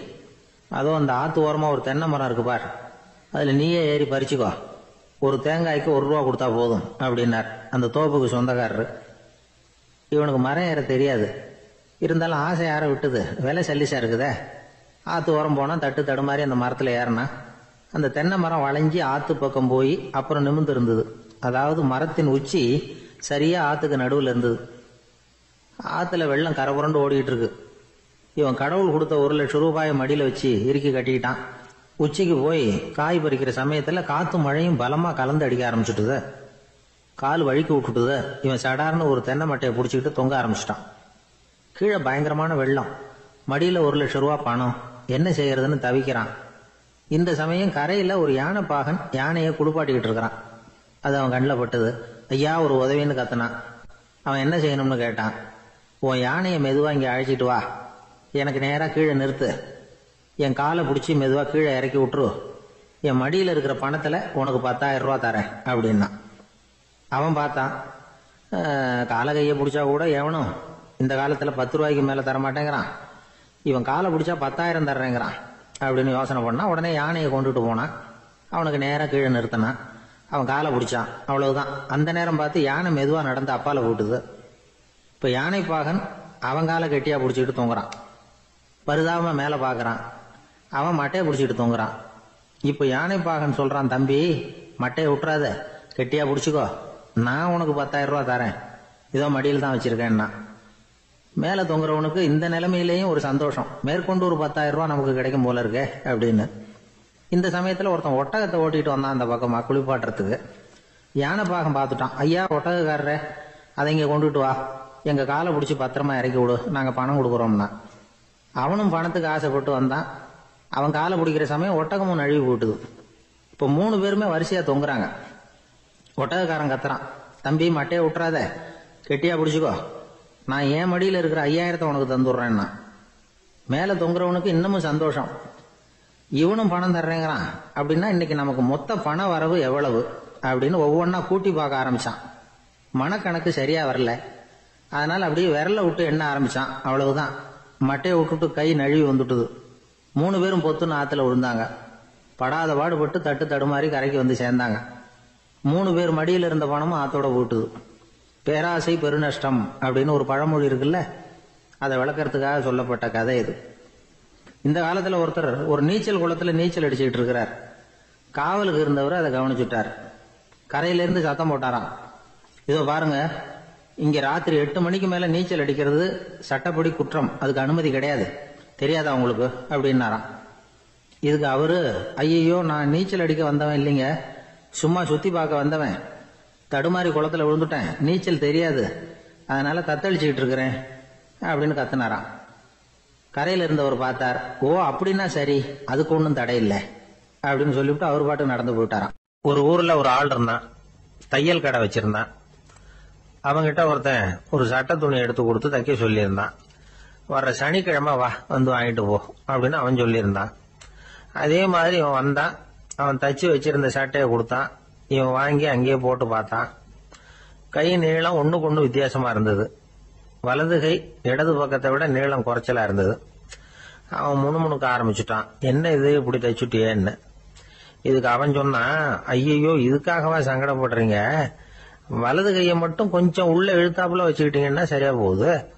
Speaker 2: அதுவும் அந்த ஆத்து ஓரமாக ஒரு தென்னை மரம் இருக்கு பார். அதில் நீயே ஏறி பறிச்சுக்கோ. ஒரு தேங்காய்க்கு ஒரு ரூபா கொடுத்தா போதும் அப்படின்னார். அந்த தோப்புக்கு சொந்தக்காரர். இவனுக்கு மரம் ஏற தெரியாது. இருந்தாலும் ஆசை யாரை விட்டுது? விலை சல்லிசா இருக்குதே. ஆத்து ஓரம் போனால் தட்டு தடுமாறி அந்த மரத்தில் ஏறினா அந்த தென்னை மரம் வளைஞ்சி ஆத்து பக்கம் போய் அப்புறம் நிமிர்ந்து இருந்தது. அதாவது மரத்தின் உச்சி சரியா ஆத்துக்கு நடுவில் இருந்தது. ஆத்துல வெள்ளம் கரபுரண்டு ஓடிட்டு இருக்கு. இவன் கடவுள் கொடுத்த ஒரு லட்சம் ரூபாயை மடியில வச்சு இறுக்கி கட்டிக்கிட்டான். உச்சிக்கு போய் காய் பறிக்கிற சமயத்துல காத்து மழையும் பலமா கலந்து அடிக்க ஆரம்பிச்சுட்டுது. கால் வழுக்கி விட்டுட்டுது. இவன் சடார்னு ஒரு தென்னை மட்டையை பிடிச்சிக்கிட்டு தொங்க ஆரம்பிச்சிட்டான். கீழே பயங்கரமான வெள்ளம். மடியில ஒரு லட்சம் ரூபா பணம். என்ன செய்யறதுன்னு தவிக்கிறான். இந்த சமயம் கரையில ஒரு யானை பாகன் யானையை குளிப்பாட்டிக்கிட்டு இருக்கிறான். அது அவன் கண்ணில் பட்டது. ஐயா ஒரு உதவின்னு கத்தனான். அவன் என்ன செய்யணும்னு கேட்டான். உன் யானையை மெதுவா இங்கே அழைச்சிட்டு வா. எனக்கு நேராக கீழே நிறுத்து. என் காலை பிடிச்சி மெதுவாக கீழே இறக்கி விட்டுரு. என் மடியில் இருக்கிற பணத்தில் உனக்கு பத்தாயிரம் ரூபா தரேன் அப்படின்னா அவன் பார்த்தான். காலை கையை பிடிச்சா கூட எவனும் இந்த காலத்தில் பத்து ரூபாய்க்கு மேலே தர மாட்டேங்கிறான் இவன் காலை பிடிச்சா பத்தாயிரம் தர்றேங்கிறான். அப்படின்னு யோசனை பண்ணா உடனே யானையை கொண்டுட்டு போனான் அவனுக்கு நேராக கீழே நிறுத்தினான் அவன் காலை பிடிச்சான். அவ்வளவுதான். அந்த நேரம் பார்த்து யானை மெதுவாக நடந்து அப்பால போட்டுது. இப்போ யானை பாகன் அவன் காலை கெட்டியாக பிடிச்சிட்டு தூங்குறான். பரிதாபமா மேலே பார்க்குறான் அவன் மட்டையை பிடிச்சிட்டு தூங்குறான். இப்போ யானை பாகன் சொல்றான் தம்பி மட்டையை விட்டுறாத. கெட்டியா பிடிச்சிக்கோ. நான் உனக்கு பத்தாயிரம் ரூபா தரேன். இதோ மடியில் தான் வச்சிருக்கேன்னா. மேலே தொங்குறவனுக்கு இந்த நிலைமையிலையும் ஒரு சந்தோஷம். மேற்கொண்டு ஒரு பத்தாயிரம் ரூபா நமக்கு கிடைக்கும் போல இருக்கே அப்படின்னு. இந்த சமயத்தில் ஒருத்தன் ஒட்டகத்தை ஓட்டிட்டு வந்தான் அந்த பக்கமா குளிப்பாட்டுறதுக்கு. யானை பாகம் பார்த்துட்டான். ஐயா ஒட்டகக்காரரே அதை இங்கே கொண்டுட்டு வா. எங்கள் காலை பிடிச்சி பத்திரமா இறக்கி விடு. நாங்கள் பணம் கொடுக்குறோம்னா. அவனும் பணத்துக்கு ஆசைப்பட்டு வந்தான். அவன் காலை பிடிக்கிற சமயம் ஒட்டகமும் நழுவி போட்டுது இப்போ மூணு பேருமே வரிசையா தொங்குறாங்க. ஒட்டகக்காரன் கத்துறான். தம்பி மட்டையை விட்டுறாத. கெட்டியா பிடிச்சிக்கோ. நான் என் மடியில் இருக்கிற ஐயாயிரத்தை உனக்கு தந்துடுறேன்னா மேலே தொங்குறவனுக்கு இன்னமும் சந்தோஷம். இவனும் பணம் தர்றேங்கிறான். அப்படின்னா இன்னைக்கு நமக்கு மொத்த பண வரவு எவ்வளவு? அப்படின்னு ஒவ்வொன்றா கூட்டி பார்க்க ஆரம்பிச்சான். மனக்கணக்கு சரியா வரல. அதனால அப்படியே விரல விட்டு எண்ண ஆரம்பிச்சான். அவ்வளவுதான். மட்டையை விட்டுட்டு கை நழுவி வந்துட்டுது. மூணு பேரும் பொத்துன்னு ஆத்துல விழுந்தாங்க. படாத பாடுபட்டு தட்டு தடுமாறி கரைக்கு வந்து சேர்ந்தாங்க. மூணு பேர் மடியில் இருந்த பணமும் ஆத்தோட போட்டுது. பேராசை பெருநஷ்டம் அப்படின்னு ஒரு பழமொழி இருக்குல்ல? அதை விளக்கறதுக்காக சொல்லப்பட்ட கதை இது. இந்த காலத்தில் ஒருத்தர் ஒரு நீச்சல் குளத்தில் நீச்சல் அடிச்சுக்கிட்டு இருக்கிறார். காவலுக்கு இருந்தவர் அதை கவனிச்சுட்டார். கரையிலேருந்து சத்தம் போட்டாராம். இதோ பாருங்க இங்க ராத்திரி எட்டு மணிக்கு மேல நீச்சல் அடிக்கிறது சட்டப்படி குற்றம். அதுக்கு அனுமதி கிடையாது. தெரியாதா உங்களுக்கு? அப்படின்னாராம். இதுக்கு அவரு ஐயோ நான் நீச்சல் அடிக்க வந்தவன் இல்லைங்க. சும்மா சுத்தி பார்க்க வந்தவன். தடுமாறி குளத்துல விழுந்துட்டேன். நீச்சல் தெரியாது. அதனால தத்தளிச்சுக்கிட்டு இருக்கிறேன் அப்படின்னு கத்துனாராம். கரையில் இருந்தவர் பார்த்தார் ஓ அப்படின்னா சரி அதுக்கு ஒன்றும் தடை இல்லை அப்படின்னு சொல்லிவிட்டு அவர் பாட்டு நடந்து போயிட்டாராம். ஒரு ஊர்ல ஒரு ஆள் இருந்தான் தையல் கடை வச்சிருந்தான். அவங்கிட்ட ஒருத்தன் ஒரு சட்டை துணி எடுத்து கொடுத்து தைக்க சொல்லியிருந்தான். வர்ற சனிக்கிழமை வா வந்து வாங்கிட்டு போ அப்படின்னு அவன் சொல்லியிருந்தான். அதே மாதிரி அவன் வந்தான். அவன் தச்சு வச்சிருந்த சட்டையை கொடுத்தான். இவன் வாங்கி அங்கேயே போட்டு பார்த்தான். கை நீளம் ஒண்ணுக்கு ஒண்ணு வித்தியாசமா இருந்தது. வலது கை இடது பக்கத்தை விட நீளம் குறைச்சலா இருந்தது. அவன் முணுமுணுக்க ஆரம்பிச்சுட்டான். என்ன இது? இப்படி தைச்சுட்டியேன்னு இதுக்கு அவன் சொன்னான் ஐயையோ இதுக்காகவா சங்கடப்படுறீங்க? வலது கையை மட்டும் கொஞ்சம் உள்ள இழுத்தாப்புல வச்சுக்கிட்டீங்கன்னா சரியா போகுது.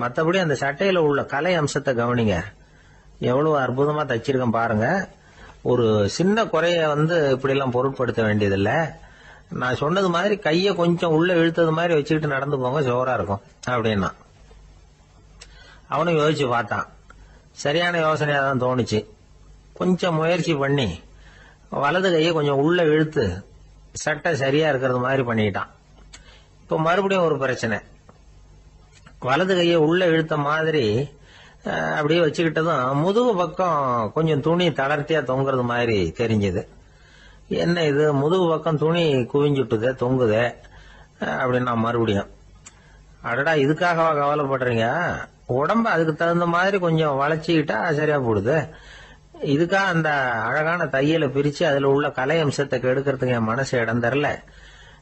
Speaker 2: மற்றபடி அந்த சட்டையில உள்ள கலை அம்சத்தை கவனிங்க. எவ்வளவு அற்புதமா தச்சிருக்கேன் பாருங்க. ஒரு சின்ன குறைய வந்து இப்படி எல்லாம் பொருட்படுத்த வேண்டியதில்லை. நான் சொன்னது மாதிரி கையை கொஞ்சம் உள்ள இழுத்தது மாதிரி வச்சுக்கிட்டு நடந்து போங்க ஜோரா இருக்கும் அப்படின்னா. அவனும் யோசிச்சு பார்த்தான். சரியான யோசனையா தான் தோணுச்சு. கொஞ்சம் முயற்சி பண்ணி வலது கையை கொஞ்சம் உள்ள இழுத்து சட்டை சரியா இருக்கிறது மாதிரி பண்ணிக்கிட்டான் இப்போ மறுபடியும் ஒரு பிரச்சனை. வலது கையை உள்ள இழுத்த மாதிரி அப்படியே வச்சுக்கிட்டதும் முதுகு பக்கம் கொஞ்சம் துணி தளர்த்தியா தொங்குறது மாதிரி தெரிஞ்சது. என்ன இது? முதுகு பக்கம் துணி குவிஞ்சுட்டுதே தொங்குதே. அப்படின்னா மறுபடியும். அடடா இதுக்காகவா கவலைப்படுறீங்க? உடம்ப அதுக்கு தகுந்த மாதிரி கொஞ்சம் வளைச்சிக்கிட்டா சரியா போடுது. இதுக்காக அந்த அழகான தையலை பிரிச்சு அதுல உள்ள கலை அம்சத்தை கெடுக்கிறதுக்கு என் மனசு இடம் தரல.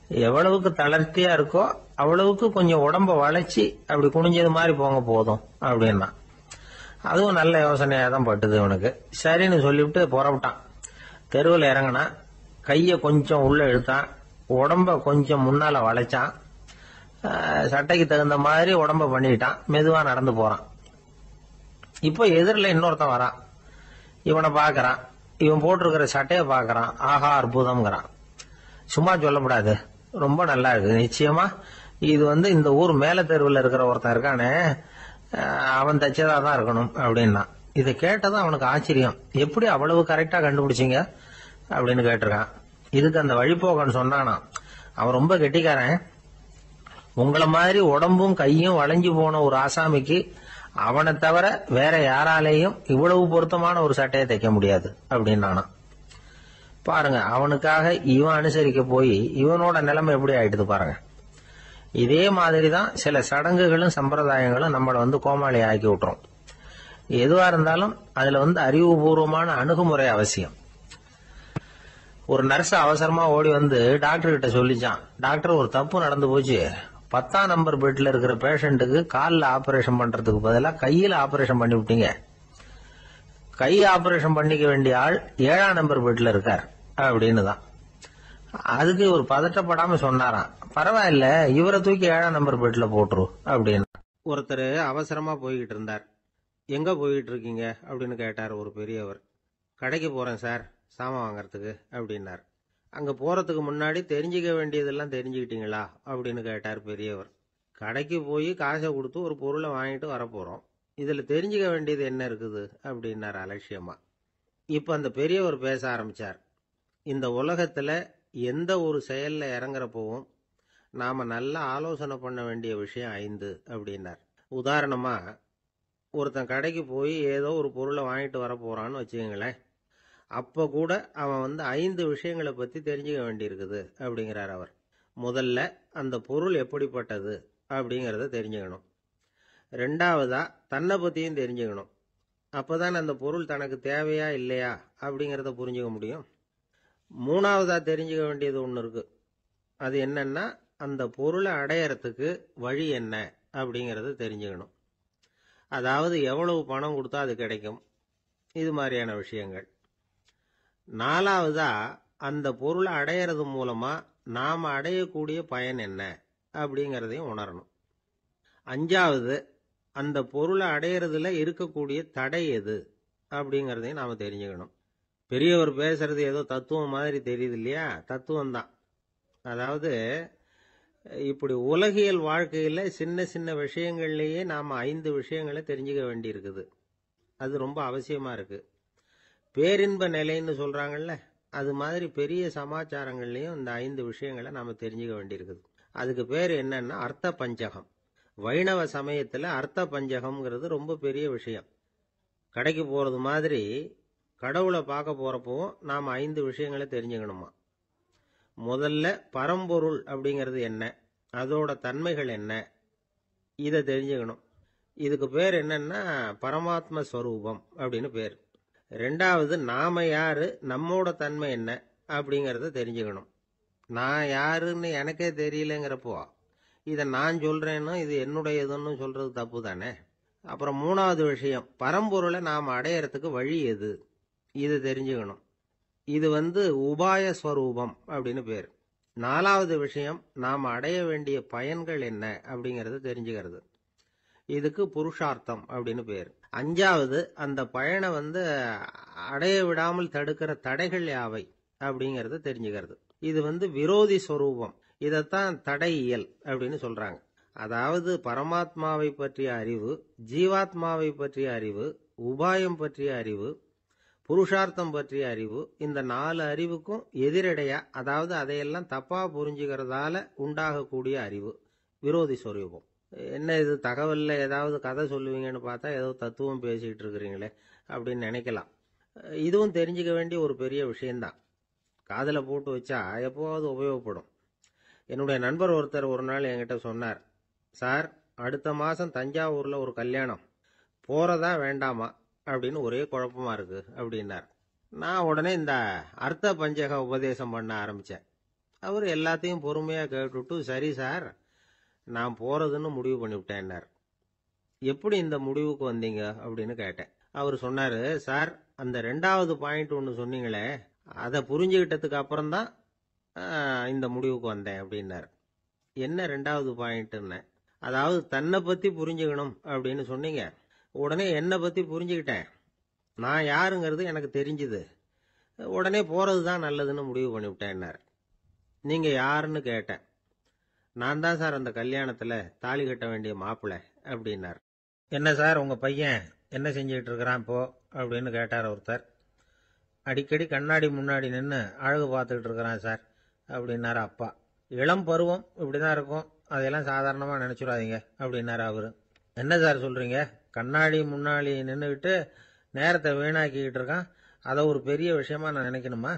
Speaker 2: எவ்வளவுக்கு தளர்த்தியா இருக்கோ அவ்வளவுக்கு கொஞ்சம் உடம்ப வளைச்சி அப்படி குனிஞ்சது மாதிரி போங்க போதும் அப்படின்னா. அதுவும் நல்ல யோசனையாக தான் பட்டுது இவனுக்கு சரின்னு சொல்லிவிட்டு புறப்பட்டான். தெருவில் இறங்கினான் கையை கொஞ்சம் உள்ளே இழுத்தான். உடம்ப கொஞ்சம் முன்னால் வளைச்சான். சட்டைக்கு தகுந்த மாதிரி உடம்ப பண்ணிக்கிட்டான் மெதுவாக நடந்து போகிறான் இப்போ எதிரில் இன்னொருத்தன் வரான். இவனை பார்க்குறான். இவன் போட்டிருக்கிற சட்டையை பார்க்குறான். ஆஹா அற்புதம்ங்கிறான். சும்மா சொல்லக்கூடாது ரொம்ப நல்லா இருக்குது. நிச்சயமாக இது வந்து இந்த ஊர் மேல தெருவில் இருக்கிற ஒருத்தன் இருக்கானே. அவன் தச்சதா தான் இருக்கணும் அப்படின்னா. இதை கேட்டதும் அவனுக்கு ஆச்சரியம். எப்படி அவ்வளவு கரெக்டா கண்டுபிடிச்சிங்க? அப்படின்னு கேட்டிருக்கான். இதுக்கு அந்த வழிபோகன் சொன்னானாம் அவன் ரொம்ப கெட்டிக்காரன். உங்களை மாதிரி உடம்பும் கையும் வளைஞ்சு போன ஒரு ஆசாமிக்கு அவனை தவிர வேற யாராலேயும் இவ்வளவு பொருத்தமான ஒரு சட்டையை தைக்க முடியாது அப்படின்னானா. பாருங்க அவனுக்காக இவன் அனுசரிக்க போய் இவனோட நிலைமை எப்படி ஆயிடுது பாருங்க. இதே மாதிரி தான் சில சடங்குகளும் சம்பிரதாயங்களும் நம்மளை வந்து கோமாளி ஆக்கி விட்டுரும். எதுவாக இருந்தாலும் அதில் வந்து அறிவுபூர்வமான அணுகுமுறை அவசியம். ஒரு நர்ஸ் அவசரமாக ஓடி வந்து டாக்டர் கிட்ட சொல்லிச்சான். டாக்டர் ஒரு தப்பு நடந்து போச்சு. பத்தாம் நம்பர் பெட்டில் இருக்கிற பேஷண்ட்டுக்கு காலில் ஆப்ரேஷன் பண்ணுறதுக்கு பதிலாக கையில் ஆப்ரேஷன் பண்ணி விட்டீங்க. கை ஆப்ரேஷன் பண்ணிக்க வேண்டிய ஆள் ஏழாம் நம்பர் பெட்டில் இருக்கார். அப்படின்னு தான் அதுக்கு ஒரு பதட்டப்படாம சொன்னாராம். பரவாயில்ல இவரை தூக்கி ஏழாம் நம்பர் பெட்ல போட்டுரு அப்படின்னு. ஒருத்தர் அவசரமா போய்கிட்டு இருந்தார். எங்க போய்கிட்டு இருக்கீங்க? அப்படின்னு கேட்டார் ஒரு பெரியவர். கடைக்கு போறேன் சார். சாமான் வாங்கறதுக்கு அப்படின்னார். அங்க போறதுக்கு முன்னாடி தெரிஞ்சுக்க வேண்டியதெல்லாம் தெரிஞ்சுக்கிட்டீங்களா? அப்படின்னு கேட்டார் பெரியவர். கடைக்கு போய் காசை கொடுத்து ஒரு பொருளை வாங்கிட்டு வரப்போறோம் இதுல தெரிஞ்சுக்க வேண்டியது என்ன இருக்குது? அப்படின்னார் அலட்சியமா. இப்ப அந்த பெரியவர் பேச ஆரம்பிச்சார். இந்த உலகத்துல எந்த ஒரு செயலில் இறங்குறப்பவும் நாம் நல்லா ஆலோசனை பண்ண வேண்டிய விஷயம் ஐந்து அப்படின்னார். உதாரணமாக ஒருத்தன் கடைக்கு போய் ஏதோ ஒரு பொருளை வாங்கிட்டு வர வச்சுக்கோங்களேன். அப்போ கூட அவன் வந்து ஐந்து விஷயங்களை பற்றி தெரிஞ்சுக்க வேண்டியிருக்குது அப்படிங்கிறார் அவர். முதல்ல அந்த பொருள் எப்படிப்பட்டது அப்படிங்கிறத தெரிஞ்சுக்கணும். ரெண்டாவதாக தன்னை பற்றியும் தெரிஞ்சுக்கணும். அப்பதான் அந்த பொருள் தனக்கு தேவையா இல்லையா அப்படிங்கிறத புரிஞ்சுக்க முடியும். மூணாவதாக தெரிஞ்சுக்க வேண்டியது ஒன்று இருக்கு. அது என்னன்னா அந்த பொருளை அடையறதுக்கு வழி என்ன அப்படிங்கிறத தெரிஞ்சுக்கணும். அதாவது எவ்வளவு பணம் கொடுத்தா அது கிடைக்கும்? இது மாதிரியான விஷயங்கள். நாலாவதா அந்த பொருளை அடையிறது மூலமாக நாம் அடையக்கூடிய பயன் என்ன அப்படிங்கிறதையும் உணரணும். அஞ்சாவது அந்த பொருளை அடையிறதுல இருக்கக்கூடிய தடை எது அப்படிங்கிறதையும் நாம் தெரிஞ்சுக்கணும். பெரியவர் பேசுறது ஏதோ தத்துவம் மாதிரி தெரியுது இல்லையா தத்துவம் தான் அதாவது இப்படி உலகியல் வாழ்க்கையில சின்ன சின்ன விஷயங்கள்லேயே நாம் ஐந்து விஷயங்களை தெரிஞ்சுக்க வேண்டியிருக்குது. அது ரொம்ப அவசியமா இருக்கு. பேரின்ப நிலைன்னு சொல்றாங்கல்ல அது மாதிரி பெரிய சமாச்சாரங்கள்லையும் இந்த ஐந்து விஷயங்களை நாம் தெரிஞ்சுக்க வேண்டியிருக்குது. அதுக்கு பேர் என்னன்னா அர்த்த பஞ்சகம். வைணவ சமயத்தில் அர்த்த பஞ்சகம்ங்கிறது ரொம்ப பெரிய விஷயம். கடைக்கு போகிறது மாதிரி கடவுளை பார்க்க போறப்போ நாம் ஐந்து விஷயங்களை தெரிஞ்சுக்கணுமா? முதல்ல பரம்பொருள் அப்படிங்கிறது என்ன? அதோட தன்மைகள் என்ன? இதை தெரிஞ்சுக்கணும். இதுக்கு பேர் என்னன்னா பரமாத்ம ஸ்வரூபம் அப்படின்னு பேர். ரெண்டாவது நாம யாரு? நம்மோட தன்மை என்ன? அப்படிங்கிறத தெரிஞ்சுக்கணும். நான் யாருன்னு எனக்கே தெரியலங்கிறப்போ இதை நான் சொல்றேன்னு இது என்னுடையதுன்னு சொல்றது தப்பு தானே அப்புறம் மூணாவது விஷயம் பரம்பொருளை நாம் அடையறதுக்கு வழி எது? இது தெரிஞ்சுக்கணும். இது வந்து உபாய ஸ்வரூபம் அப்படின்னு பேர். நாலாவது விஷயம் நாம் அடைய வேண்டிய பயன்கள் என்ன அப்படிங்கறது தெரிஞ்சுக்கிறது. இதுக்கு புருஷார்த்தம் அப்படின்னு பேர். அஞ்சாவது அந்த பயனை வந்து அடைய விடாமல் தடுக்கிற தடைகள் யாவை அப்படிங்கறத தெரிஞ்சுக்கிறது. இது வந்து விரோதி ஸ்வரூபம் இதைத்தான் தடையியல் அப்படின்னு சொல்றாங்க. அதாவது பரமாத்மாவை பற்றிய அறிவு ஜீவாத்மாவை பற்றிய அறிவு உபாயம் பற்றிய அறிவு புருஷார்த்தம் பற்றிய அறிவு இந்த நாலு அறிவுக்கும் எதிரடையா அதாவது அதையெல்லாம் தப்பா புரிஞ்சுக்கிறதால உண்டாகக்கூடிய அறிவு. விரோதி ஸ்வரூபம் என்ன இது தகவலில் ஏதாவது கதை சொல்லுவீங்கன்னு பார்த்தா ஏதோ தத்துவம் பேசிகிட்டு இருக்கிறீங்களே அப்படின்னு நினைக்கலாம். இதுவும் தெரிஞ்சுக்க வேண்டிய ஒரு பெரிய விஷயந்தான் காதில் போட்டு வச்சா எப்போவாவது உபயோகப்படும். என்னுடைய நண்பர் ஒருத்தர் ஒரு நாள் என்கிட்ட சொன்னார் சார் அடுத்த மாதம் தஞ்சாவூரில் ஒரு கல்யாணம். போகிறதா வேண்டாமா? அப்படின்னு ஒரே குழப்பமா இருக்கு அப்படின்னார். நான் உடனே இந்த அர்த்த பஞ்சக உபதேசம் பண்ண ஆரம்பித்தேன் அவர் எல்லாத்தையும் பொறுமையாக கேட்டுவிட்டு சரி சார் நான் போகிறதுன்னு முடிவு பண்ணிவிட்டேன்னார். எப்படி இந்த முடிவுக்கு வந்தீங்க? அப்படின்னு கேட்டேன். அவர் சொன்னார் சார் அந்த ரெண்டாவது பாயிண்ட் ஒன்று சொன்னீங்களே அதை புரிஞ்சுக்கிட்டதுக்கு அப்புறம்தான் இந்த முடிவுக்கு வந்தேன் அப்படின்னார். என்ன ரெண்டாவது பாயிண்ட்டுன்னு அதாவது தன்னை பற்றி புரிஞ்சுக்கணும் அப்படின்னு சொன்னீங்க. உடனே என்னை பற்றி புரிஞ்சுக்கிட்டேன். நான் யாருங்கிறது எனக்கு தெரிஞ்சுது. உடனே போகிறது தான் நல்லதுன்னு முடிவு பண்ணிவிட்டேன்னார் நீங்கள் யாருன்னு கேட்டேன். நான் தான் சார் அந்த கல்யாணத்தில் தாலி கட்ட வேண்டிய மாப்பிள்ளை அப்படின்னார். என்ன சார் உங்கள் பையன் என்ன செஞ்சுக்கிட்டு இருக்கிறான் இப்போ? அப்படின்னு கேட்டார் ஒருத்தர். அடிக்கடி கண்ணாடி முன்னாடி நின்று அழகு பார்த்துக்கிட்டு இருக்கிறான் சார் அப்படின்னாரு அப்பா. இளம் பருவம் இப்படி தான் இருக்கும். அதையெல்லாம் சாதாரணமாக நினச்சிடாதீங்க அப்படின்னாரு அவர். என்ன சார் சொல்கிறீங்க கண்ணாடி முன்னாடி நின்றுக்கிட்டு நேரத்தை வீணாக்கிக்கிட்டு இருக்கான். அதை ஒரு பெரிய விஷயமா நான் நினைக்கணுமா?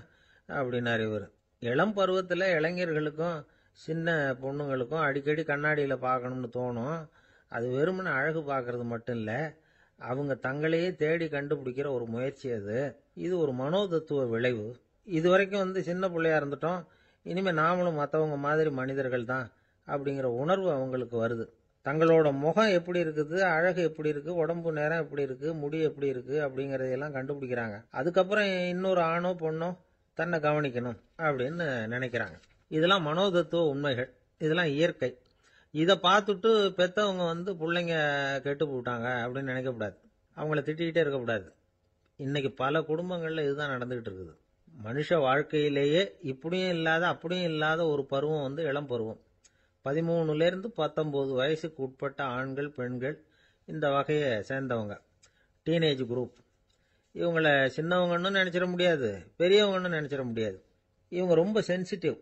Speaker 2: அப்படின்னாரு இவர். இளம் பருவத்தில் இளைஞர்களுக்கும் சின்ன பொண்ணுங்களுக்கும் அடிக்கடி கண்ணாடியில் பார்க்கணும்னு தோணும். அது வெறுமனு அழகு பார்க்கறது மட்டும் இல்லை அவங்க தங்களையே தேடி கண்டுபிடிக்கிற ஒரு முயற்சி அது. இது ஒரு மனோதத்துவ விளைவு. இது வரைக்கும் வந்து சின்ன பிள்ளையா இருந்துட்டோம். இனிமேல் நாமளும் மற்றவங்க மாதிரி மனிதர்கள் தான் அப்படிங்கிற உணர்வு அவங்களுக்கு வருது. தங்களோட முகம் எப்படி இருக்குது அழகு எப்படி இருக்கு உடம்பு நேரம் எப்படி இருக்கு முடி எப்படி இருக்கு அப்படிங்கறதையெல்லாம் கண்டுபிடிக்கிறாங்க. அதுக்கப்புறம் இன்னொரு ஆணோ பொண்ணோ தன்னை கவனிக்கணும் அப்படின்னு நினைக்கிறாங்க. இதெல்லாம் மனோதத்துவ உண்மைகள். இதெல்லாம் இயற்கை. இதை பார்த்துட்டு பெத்தவங்க வந்து பிள்ளைங்க கெட்டு போட்டாங்க அப்படின்னு நினைக்கக்கூடாது. அவங்கள திட்டிக்கிட்டே இருக்கக்கூடாது. இன்னைக்கு பல குடும்பங்களில் இதுதான் நடந்துகிட்டு இருக்குது. மனுஷ வாழ்க்கையிலேயே இப்படியும் இல்லாத அப்படியும் இல்லாத ஒரு பருவம் வந்து இளம் பருவம். பதிமூணுலேருந்து பத்தொம்போது வயசுக்கு உட்பட்ட ஆண்கள் பெண்கள் இந்த வகையை சேர்ந்தவங்க. டீனேஜ் குரூப் இவங்கள சின்னவங்கன்னு நினச்சிட முடியாது பெரியவங்கன்னு நினச்சிட முடியாது. இவங்க ரொம்ப சென்சிட்டிவ்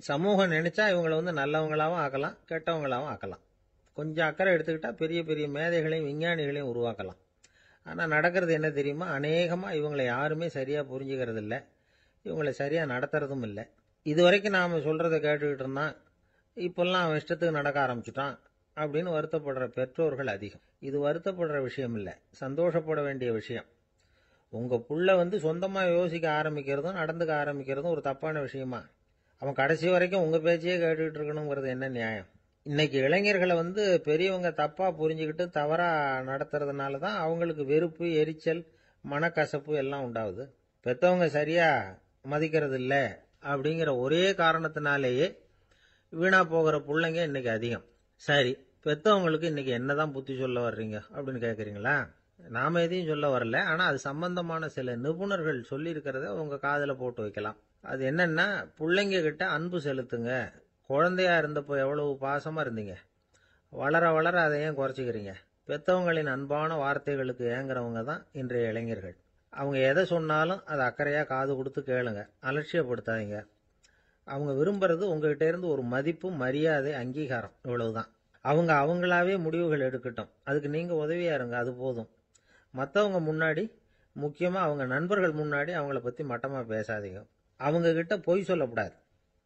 Speaker 2: சமூகம் நினச்சா இவங்களை வந்து நல்லவங்களாவும் ஆக்கலாம் கெட்டவங்களாவும் ஆக்கலாம். கொஞ்சம் அக்கறை எடுத்துக்கிட்டால் பெரிய பெரிய மேதைகளையும் விஞ்ஞானிகளையும் உருவாக்கலாம். ஆனால் நடக்கிறது என்ன தெரியுமா? அநேகமாக இவங்களை யாருமே சரியாக புரிஞ்சுக்கிறது இல்லை இவங்களை சரியாக நடத்துறதும் இல்லை. இது வரைக்கும் நாம் சொல்கிறத கேட்டுக்கிட்டு இருந்தான் இப்போல்லாம் அவன் இஷ்டத்துக்கு நடக்க ஆரம்பிச்சிட்டான் அப்படின்னு வருத்தப்படுற பெற்றோர்கள் அதிகம். இது வருத்தப்படுற விஷயம் இல்லை. சந்தோஷப்பட வேண்டிய விஷயம். உங்கள் புள்ள வந்து சொந்தமாக யோசிக்க ஆரம்பிக்கிறதும் நடந்துக்க ஆரம்பிக்கிறதும் ஒரு தப்பான விஷயமா? அவன் கடைசி வரைக்கும் உங்கள் பேச்சையே கேட்டுக்கிட்டு இருக்கணுங்கிறது என்ன நியாயம்? இன்னைக்கு இளைஞர்களை வந்து பெரியவங்க தப்பாக புரிஞ்சுக்கிட்டு தவறாக நடத்துறதுனால தான் அவங்களுக்கு வெறுப்பு எரிச்சல் மனக்கசப்பு எல்லாம் உண்டாகுது. பெற்றவங்க சரியாக மதிக்கிறது இல்லை அப்படிங்கிற ஒரே காரணத்தினாலேயே வீணா போகிற பிள்ளைங்க இன்னைக்கு அதிகம். சரி பெற்றவங்களுக்கு இன்னைக்கு என்னதான் புத்தி சொல்ல வர்றீங்க அப்படின்னு கேட்குறீங்களா நாம எதையும் சொல்ல வரல. ஆனால் அது சம்பந்தமான சில நிபுணர்கள் சொல்லியிருக்கிறத உங்கள் காதில் போட்டு வைக்கலாம். அது என்னன்னா பிள்ளைங்க கிட்ட அன்பு செலுத்துங்க. குழந்தையா இருந்தப்போ எவ்வளவு பாசமாக இருந்தீங்க? வளர வளர அதை ஏன் குறைச்சிக்கிறீங்க? பெற்றவங்களின் அன்பான வார்த்தைகளுக்கு ஏங்குறவங்க தான் இன்றைய இளைஞர்கள். அவங்க எதை சொன்னாலும் அதை அக்கறையாக காது கொடுத்து கேளுங்க. அலட்சியப்படுத்தாதீங்க. அவங்க விரும்புறது உங்ககிட்ட இருந்து ஒரு மதிப்பு மரியாதை அங்கீகாரம். இவ்வளவுதான். அவங்க அவங்களாவே முடிவுகள் எடுக்கட்டும். அதுக்கு நீங்க உதவியா இருங்க. அது போதும். மற்றவங்க முன்னாடி முக்கியமா அவங்க நண்பர்கள் முன்னாடி அவங்கள பத்தி மட்டமா பேசாதீங்க. அவங்க கிட்ட பொய் சொல்லக்கூடாது.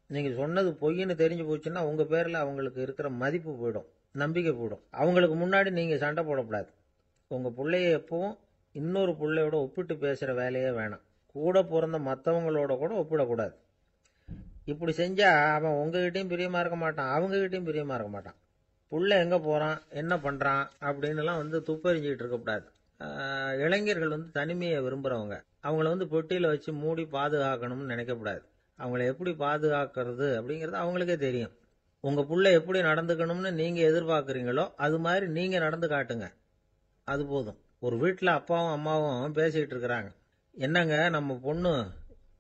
Speaker 2: நீங்க சொன்னது பொய்ன்னு தெரிஞ்சு போச்சுன்னா உங்க பேர்ல அவங்களுக்கு இருக்கிற மதிப்பு போயிடும். நம்பிக்கை போயிடும். அவங்களுக்கு முன்னாடி நீங்க சண்டை போடக்கூடாது. உங்க பிள்ளைய எப்பவும் இன்னொரு பிள்ளையோட ஒப்பிட்டு பேசுற வேலையே வேணாம். கூட பிறந்த மற்றவங்களோட கூட ஒப்பிடக்கூடாது. இப்படி செஞ்சா அவன் உங்ககிட்டயும் பிரியமா இருக்க மாட்டான் அவங்ககிட்டயும் பிரியமா இருக்க மாட்டான். புள்ள எங்க போறான் என்ன பண்றான் அப்படின்னுலாம் வந்து துப்பறிஞ்சிக்கிட்டு இருக்கக்கூடாது இளைஞர்கள் வந்து தனிமையை விரும்புறவங்க. அவங்கள வந்து பொட்டியில வச்சு மூடி பாதுகாக்கணும்னு நினைக்கக்கூடாது அவங்கள எப்படி பாதுகாக்கிறது அப்படிங்கிறது அவங்களுக்கே தெரியும். உங்க புள்ள எப்படி நடந்துக்கணும்னு நீங்க எதிர்பார்க்குறீங்களோ அது மாதிரி நீங்க நடந்து காட்டுங்க. அது போதும். ஒரு வீட்டில் அப்பாவும் அம்மாவும் பேசிக்கிட்டு இருக்கிறாங்க. என்னங்க நம்ம பொண்ணு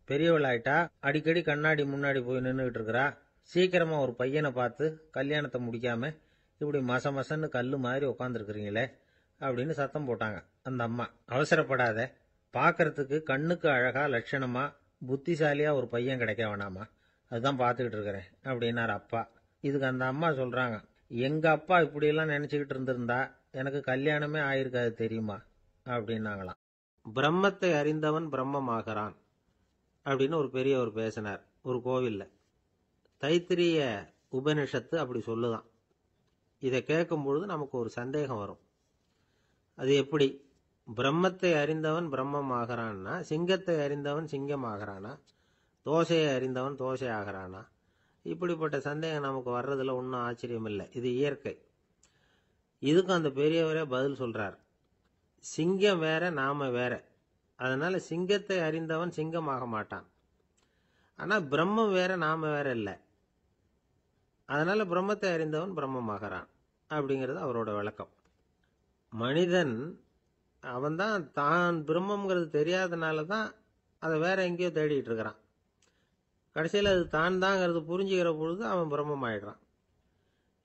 Speaker 2: பெரியவளாயிட்டா அடிக்கடி கண்ணாடி முன்னாடி போய் நின்றுகிட்டு இருக்கிறா சீக்கிரமா ஒரு பையனை பார்த்து கல்யாணத்தை முடிக்காம இப்படி மச மசன்னு கல்லு மாதிரி உட்காந்துருக்குறீங்களே அப்படின்னு சத்தம் போட்டாங்க அந்த அம்மா. அவசரப்படாத. பார்க்கறதுக்கு கண்ணுக்கு அழகா லட்சணமா புத்திசாலியா ஒரு பையன் கிடைக்க வேணாமா? அதுதான் பார்த்துக்கிட்டு இருக்கிறேன் அப்படின்னாரு அப்பா. இதுக்கு அந்த அம்மா சொல்றாங்க எங்க அப்பா இப்படியெல்லாம் நினைச்சுக்கிட்டு இருந்திருந்தா எனக்கு கல்யாணமே ஆயிருக்காது தெரியுமா? அப்படின்னாங்களாம். பிரம்மத்தை அறிந்தவன் பிரம்மமாகிறான். அப்படின்னு ஒரு பெரியவர் பேசினார். ஒரு கோவிலில். தைத்திரிய உபனிஷத்து அப்படி சொல்லுதான். இதை கேட்கும் பொழுது நமக்கு ஒரு சந்தேகம் வரும். அது எப்படி? பிரம்மத்தை அறிந்தவன் பிரம்மம் ஆகிறான்னா சிங்கத்தை அறிந்தவன் சிங்கம் ஆகிறானா தோசையை அறிந்தவன் தோசை ஆகிறானா இப்படிப்பட்ட சந்தேகம் நமக்கு வர்றதுல ஒன்றும் ஆச்சரியம் இல்லை இது இயற்கை. இதுக்கும் அந்த பெரியவரே பதில் சொல்றார். சிங்கம் வேற நாம வேற. அதனால சிங்கத்தை அறிந்தவன் சிங்கமாக மாட்டான். ஆனா பிரம்மம் வேற நாம வேற இல்லை. அதனால பிரம்மத்தை அறிந்தவன் பிரம்மமாகறான் அப்படிங்கிறது அவரோட விளக்கம். மனிதன் அவன்தான் தான் பிரம்மங்கிறது தெரியாதனால தான் அதை வேற எங்கேயோ தேடிட்டு இருக்கிறான். கடைசியில் அது தான் தாங்கிறது புரிஞ்சுக்கிற பொழுது அவன் பிரம்மம் ஆயிடுறான்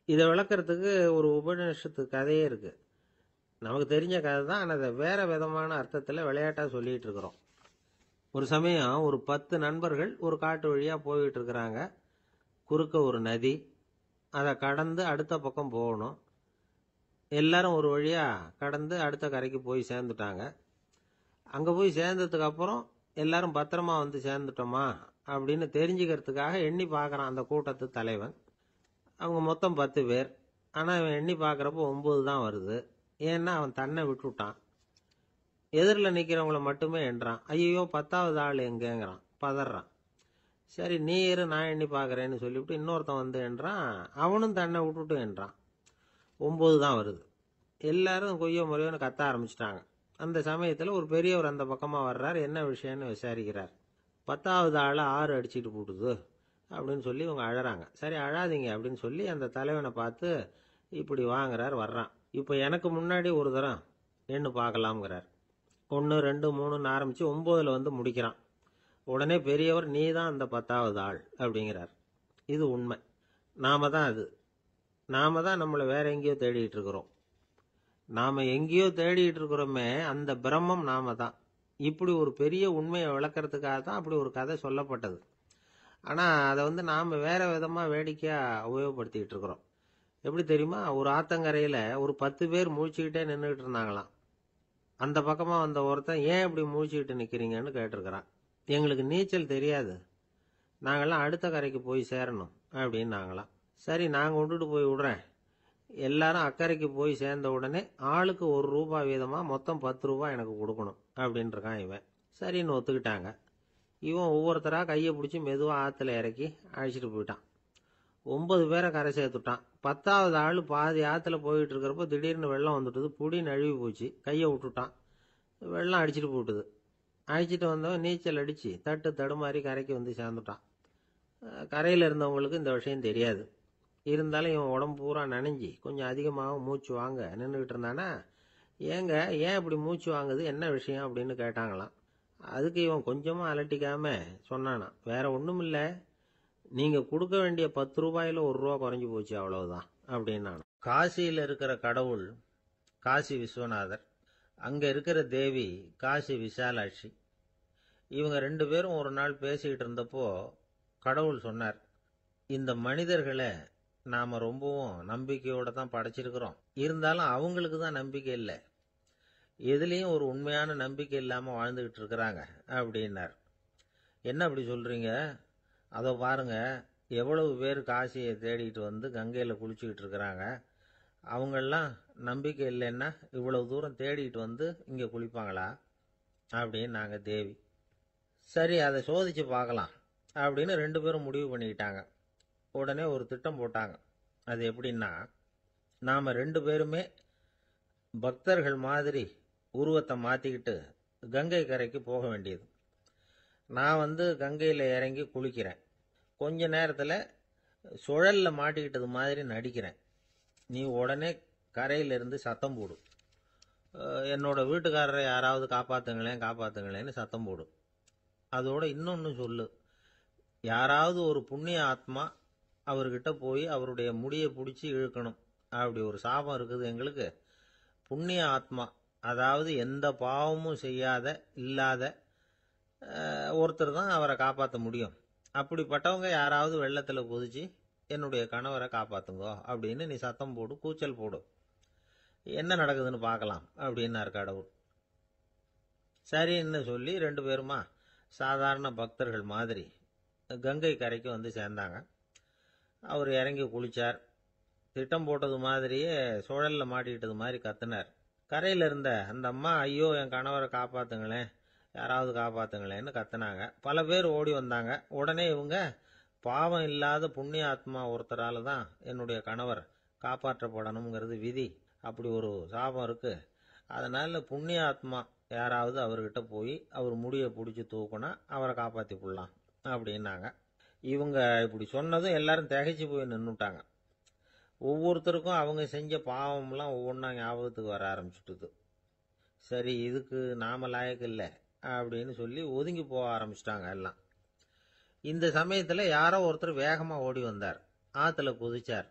Speaker 2: இதை விளக்கிறதுக்கு ஒரு உபநிஷத்து கதையே இருக்குது நமக்கு தெரிஞ்ச கதை தான் ஆனால் அதை வேற விதமான அர்த்தத்தில் விளையாட்டாக சொல்லிட்டு இருக்கிறோம் ஒரு சமயம் ஒரு பத்து நண்பர்கள் ஒரு காட்டு வழியாக போயிட்டு இருக்கிறாங்க குறுக்க ஒரு நதி அதை கடந்து அடுத்த பக்கம் போகணும். எல்லாரும் ஒரு வழியாக கடந்து அடுத்த கரைக்கு போய் சேர்ந்துட்டாங்க. அங்கே போய் சேர்ந்ததுக்கு அப்புறம் எல்லாரும் பத்திரமா வந்து சேர்ந்துட்டோமா அப்படின்னு தெரிஞ்சுக்கிறதுக்காக எண்ணி பார்க்குறான் அந்த கூட்டத்து தலைவன். அவங்க மொத்தம் பத்து பேர். ஆனால் இவன் எண்ணி பார்க்குறப்போ ஒம்பது தான் வருது. ஏன்னா அவன் தன்னை விட்டுட்டான். எதிரில் நிற்கிறவங்கள மட்டுமே என்றான். ஐயோ பத்தாவது ஆள் எங்கேங்கிறான்? பதறான். சரி நீ இரு நான் எண்ணி பார்க்குறேன்னு சொல்லிவிட்டு இன்னொருத்தன் வந்து என்றான். அவனும் தன்னை விட்டுட்டு என்றான். ஒம்பது தான் வருது. எல்லாரும் கொய்யோ முறையோன்னு கத்த ஆரம்பிச்சிட்டாங்க. அந்த சமயத்தில் ஒரு பெரியவர் அந்த பக்கமாக வர்றார். என்ன விஷயம்னு விசாரிக்கிறார். பத்தாவது ஆளை ஆறு அடிச்சிட்டு போட்டுது அப்படின்னு சொல்லி இவங்க அழறாங்க. சரி அழாதீங்க அப்படின்னு சொல்லி அந்த தலைவனை பார்த்து இப்படி வாங்குறார் வர்றான். இப்போ எனக்கு முன்னாடி ஒரு தரம் நின்று பார்க்கலாம்ங்கிறார். ஒன்று ரெண்டு மூணுன்னு ஆரம்பித்து ஒம்போதில் வந்து முடிக்கிறான். உடனே பெரியவர் நீ தான் அந்த பத்தாவது ஆள் அப்படிங்கிறார். இது உண்மை. நாம தான் அது. நாம் தான் நம்மளை வேற எங்கேயோ தேடிகிட்டு இருக்கிறோம். நாம் எங்கேயோ தேடிகிட்டு இருக்கிறோமே அந்த பிரம்மம் நாம தான். இப்படி ஒரு பெரிய உண்மையை விளக்கறதுக்காக தான் அப்படி ஒரு கதை சொல்லப்பட்டது. ஆனால் அதை வந்து நாம் வேற விதமாக வேடிக்கையாக உபயோகப்படுத்திக்கிட்டு இருக்கிறோம். எப்படி தெரியுமா? ஒரு ஆத்தங்கரையில் ஒரு பத்து பேர் முழிச்சுக்கிட்டே நின்றுக்கிட்டு இருந்தாங்களாம். அந்த பக்கமாக வந்த ஒருத்தன் ஏன் இப்படி முழிச்சுக்கிட்டு நிற்கிறீங்கன்னு கேட்டிருக்கிறான். எங்களுக்கு நீச்சல் தெரியாது. நாங்கெல்லாம் அடுத்த கரைக்கு போய் சேரணும் அப்படின்னாங்களாம். சரி நாங்கள் கொண்டுட்டு போய் விடுறேன். எல்லாரும் அக்கறைக்கு போய் சேர்ந்த உடனே ஆளுக்கு ஒரு ரூபா வீதமாக மொத்தம் பத்து ரூபா எனக்கு கொடுக்கணும் அப்படின்ட்டுருக்கான் இருக்கான் இவன். சரின்னு ஒத்துக்கிட்டாங்க. இவன் ஒவ்வொருத்தராக கையை பிடிச்சி மெதுவாக ஆற்றுல இறக்கி அழைச்சிட்டு போயிட்டான். ஒன்பது பேரை கரை சேர்த்துட்டான். பத்தாவது ஆள் பாதி ஆற்றுல போயிட்டு இருக்கிறப்போ திடீர்னு வெள்ளம் வந்துட்டுது. புடி நழுவி போச்சு. கையை விட்டுட்டான். வெள்ளம் அடிச்சிட்டு போட்டுது. அடிச்சிட்டு வந்தவன் நீச்சல் அடித்து தட்டு தடுமாறி கரைக்கு வந்து சேர்ந்துட்டான் கரையில் இருந்தவங்களுக்கு இந்த விஷயம் தெரியாது. இருந்தாலும் இவன் உடம்பு பூரா நனைஞ்சி கொஞ்சம் அதிகமாக மூச்சு வாங்க நின்றுக்கிட்டு இருந்தானா? ஏங்க ஏன் இப்படி மூச்சு வாங்குது? என்ன விஷயம் அப்படின்னு கேட்டாங்களாம். அதுக்கு இவன் கொஞ்சமாக அலட்டிக்காம சொன்னானா வேற ஒன்றும் இல்லை நீங்கள் கொடுக்க வேண்டிய பத்து ரூபாயில் ஒரு ரூபா குறைஞ்சி போச்சு அவ்வளவுதான் அப்படின்னான் காசியில் இருக்கிற கடவுள் காசி விஸ்வநாதர் அங்கே இருக்கிற தேவி காசி விசாலாட்சி இவங்க ரெண்டு பேரும் ஒரு நாள் பேசிக்கிட்டு இருந்தப்போ கடவுள் சொன்னார் இந்த மனிதர்களை நாம் ரொம்பவும் நம்பிக்கையோடு தான் படைச்சிருக்கிறோம். இருந்தாலும் அவங்களுக்கு தான் நம்பிக்கை இல்லை. எதுலேயும் ஒரு உண்மையான நம்பிக்கை இல்லாமல் வாழ்ந்துக்கிட்டு இருக்கிறாங்க அப்படின்னார். என்ன அப்படி சொல்கிறீங்க அதை பாருங்க எவ்வளவு பேர் காசியை தேடிட்டு வந்து கங்கையில் குளிச்சுக்கிட்டு இருக்கிறாங்க. அவங்கெல்லாம் நம்பிக்கை இல்லைன்னா இவ்வளவு தூரம் தேடிட்டு வந்து இங்கே குளிப்பாங்களா? அப்படின்னு நாங்கள் தேவி. சரி அதை சோதிச்சு பார்க்கலாம் அப்படின்னு ரெண்டு பேரும் முடிவு பண்ணிக்கிட்டாங்க. உடனே ஒரு திட்டம் போட்டாங்க. அது எப்படின்னா நாம் ரெண்டு பேருமே பக்தர்கள் மாதிரி உருவத்தை மாற்றிக்கிட்டு கங்கை கரைக்கு போக வேண்டியது. நான் வந்து கங்கையில் இறங்கி குளிக்கிறேன். கொஞ்ச நேரத்தில் சுழலில் மாட்டிக்கிட்டது மாதிரி நடிக்கிறேன். நீ உடனே கரையிலிருந்து சத்தம் போடும் என்னோட வீட்டுக்காரரை யாராவது காப்பாற்றுங்களேன் காப்பாற்றுங்களேன்னு சத்தம் போடும் அதோட இன்னொன்று சொல்லு. யாராவது ஒரு புண்ணிய ஆத்மா அவர்கிட்ட போய் அவருடைய முடியை பிடிச்சி இழுக்கணும். அப்படி ஒரு சாபம் இருக்குது எங்களுக்கு. புண்ணிய ஆத்மா அதாவது எந்த பாவமும் செய்யாத இல்லாத ஒருத்தர் தான் அவரை காப்பாற்ற முடியும். அப்படிப்பட்டவங்க யாராவது வெள்ளத்தில் குதிச்சு என்னுடைய கணவரை காப்பாற்றுங்கோ அப்படின்னு நீ சத்தம் போடு கூச்சல் போடு. என்ன நடக்குதுன்னு பார்க்கலாம் அப்படின்னார் கடவுள். சரின்னு சொல்லி ரெண்டு பேருமா சாதாரண பக்தர்கள் மாதிரி கங்கை கரைக்கு வந்து சேர்ந்தாங்க. அவர் இறங்கி குளித்தார் திட்டம் போட்டது மாதிரியே சுழலில் மாட்டிக்கிட்டது மாதிரி கத்துனார். கரையில் இருந்த அந்த அம்மா ஐயோ என் கணவரை காப்பாற்றுங்களேன் யாராவது காப்பாத்துங்களேன்னு கத்துனாங்க. பல பேர் ஓடி வந்தாங்க. உடனே இவங்க பாவம் இல்லாத புண்ணிய ஆத்மா ஒருத்தரால தான் என்னுடைய கணவர் காப்பாற்றப்படணுங்கிறது விதி. அப்படி ஒரு சாபம் இருக்கு. அதனால புண்ணிய ஆத்மா யாராவது அவர்கிட்ட போய் அவர் முடியை பிடிச்சி தூக்குனா அவரை காப்பாற்றி விடலாம் அப்படின்னாங்க. இவங்க இப்படி சொன்னதும் எல்லாரும் திகைச்சு போய் நின்றுட்டாங்க ஒவ்வொருத்தருக்கும் அவங்க செஞ்ச பாவம்லாம் ஒவ்வொன்றா ஞாபகத்துக்கு வர ஆரம்பிச்சுட்டுது. சரி இதுக்கு நாம லாயக்கு இல்லை. அப்படின்னு சொல்லி ஒதுங்கி போக ஆரம்பிச்சிட்டாங்க எல்லாம். இந்த சமயத்தில் யாரோ ஒருத்தர் வேகமாக ஓடி வந்தார். ஆற்றுல குதிச்சார்.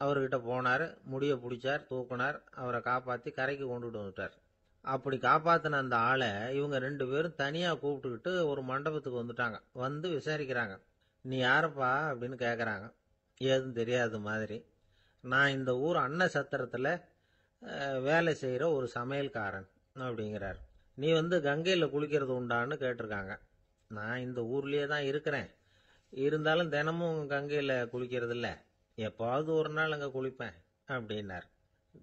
Speaker 2: அவர்கிட்ட போனார் முடியை பிடிச்சார் தூக்குனார் அவரை காப்பாற்றி கரைக்கு கொண்டுட்டு வந்துட்டார். அப்படி காப்பாற்றின அந்த ஆளை இவங்க ரெண்டு பேரும் தனியாக கூப்பிட்டுக்கிட்டு ஒரு மண்டபத்துக்கு வந்துட்டாங்க. வந்து விசாரிக்கிறாங்க. நீ யாரப்பா? அப்படின்னு கேட்குறாங்க ஏதும் தெரியாத மாதிரி. நான் இந்த ஊர் அன்ன சத்திரத்தில் வேலை செய்கிற ஒரு சமையல்காரன் அப்படிங்கிறார். நீ வந்து கங்கையில் குளிக்கிறது உண்டான்னு கேட்டிருக்காங்க. நான் இந்த ஊர்லேயே தான் இருக்கிறேன். இருந்தாலும் தினமும் கங்கையில் குளிக்கிறது இல்லை. எப்பாவது ஒரு நாள் அங்கே குளிப்பேன் அப்படின்னார்.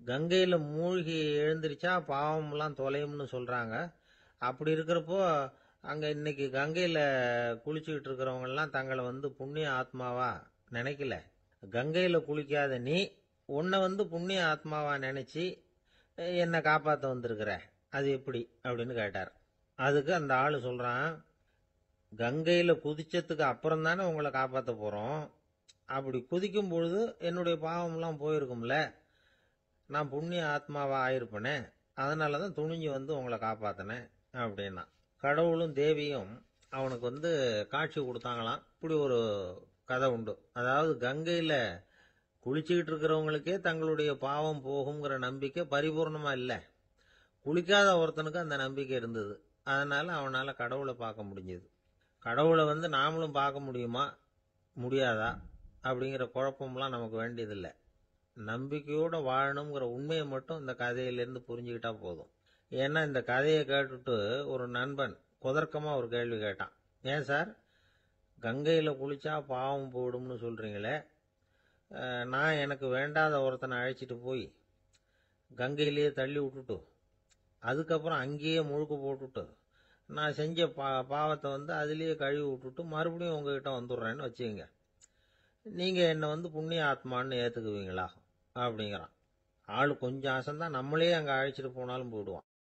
Speaker 2: கங்கையில் மூழ்கி எழுந்திரிச்சா பாவம்லாம் தொலையும்னு சொல்கிறாங்க அப்படி இருக்கிறப்போ அங்கே இன்னைக்கு கங்கையில் குளிச்சுக்கிட்டு இருக்கிறவங்கெல்லாம் தங்களை வந்து புண்ணிய ஆத்மாவா நினைக்கல. கங்கையில் குளிக்காத நீ உன்னை வந்து புண்ணிய ஆத்மாவா நினச்சி என்னை காப்பாற்ற வந்திருக்கிற? அது எப்படி? அப்படின்னு கேட்டார். அதுக்கு அந்த ஆள் சொல்கிறான் கங்கையில் குதிச்சதுக்கு அப்புறம் தானே உங்களை காப்பாற்ற போகிறோம் அப்படி குதிக்கும் பொழுது என்னுடைய பாவம்லாம் போயிருக்கும்ல. நான் புண்ணிய ஆத்மாவாக ஆயிருப்பேனே. அதனால தான் துணிஞ்சு வந்து உங்களை காப்பாற்றினேன் அப்படின்னா. கடவுளும் தேவியும் அவனுக்கு வந்து காட்சி கொடுத்தாங்களாம். இப்படி ஒரு கதை உண்டு. அதாவது கங்கையில் குளிச்சுக்கிட்டு இருக்கிறவங்களுக்கே தங்களுடைய பாவம் போகுங்கிற நம்பிக்கை பரிபூர்ணமாக இல்லை. குளிக்காத ஒருத்தனுக்கு அந்த நம்பிக்கை இருந்தது. அதனால அவனால் கடவுளை பார்க்க முடிஞ்சது. கடவுளை வந்து நாமளும் பார்க்க முடியுமா? முடியாதா? அப்படிங்கிற குழப்பம்லாம் நமக்கு வேண்டியதில்லை. நம்பிக்கையோடு வாழணுங்கிற உண்மையை மட்டும் இந்த கதையிலேருந்து புரிஞ்சுக்கிட்டா போதும். ஏன்னா இந்த கதையை கேட்டுட்டு ஒரு நண்பன் குதர்க்கமாக ஒரு கேள்வி கேட்டான். ஏன் சார்? கங்கையில் குளிச்சா பாவம் போயிடும்னு சொல்கிறீங்களே நான் எனக்கு வேண்டாத ஒருத்தனை அழைச்சிட்டு போய் கங்கையிலேயே தள்ளி விட்டுட்டு அதுக்கப்புறம் அங்கேயே முழுக்க போட்டுட்டு நான் செஞ்ச பா பாவத்தை வந்து அதுலேயே கழுவி விட்டுட்டு மறுபடியும் உங்ககிட்ட வந்துடுறேன்னு வச்சுக்கோங்க. நீங்கள் என்னை வந்து புண்ணிய ஆத்மான்னு ஏற்றுக்குவீங்களா அப்படிங்கிறான். ஆள் கொஞ்சம் ஆசைந்தான் நம்மளே அங்கே அழைச்சிட்டு போனாலும் போயிடுவான்.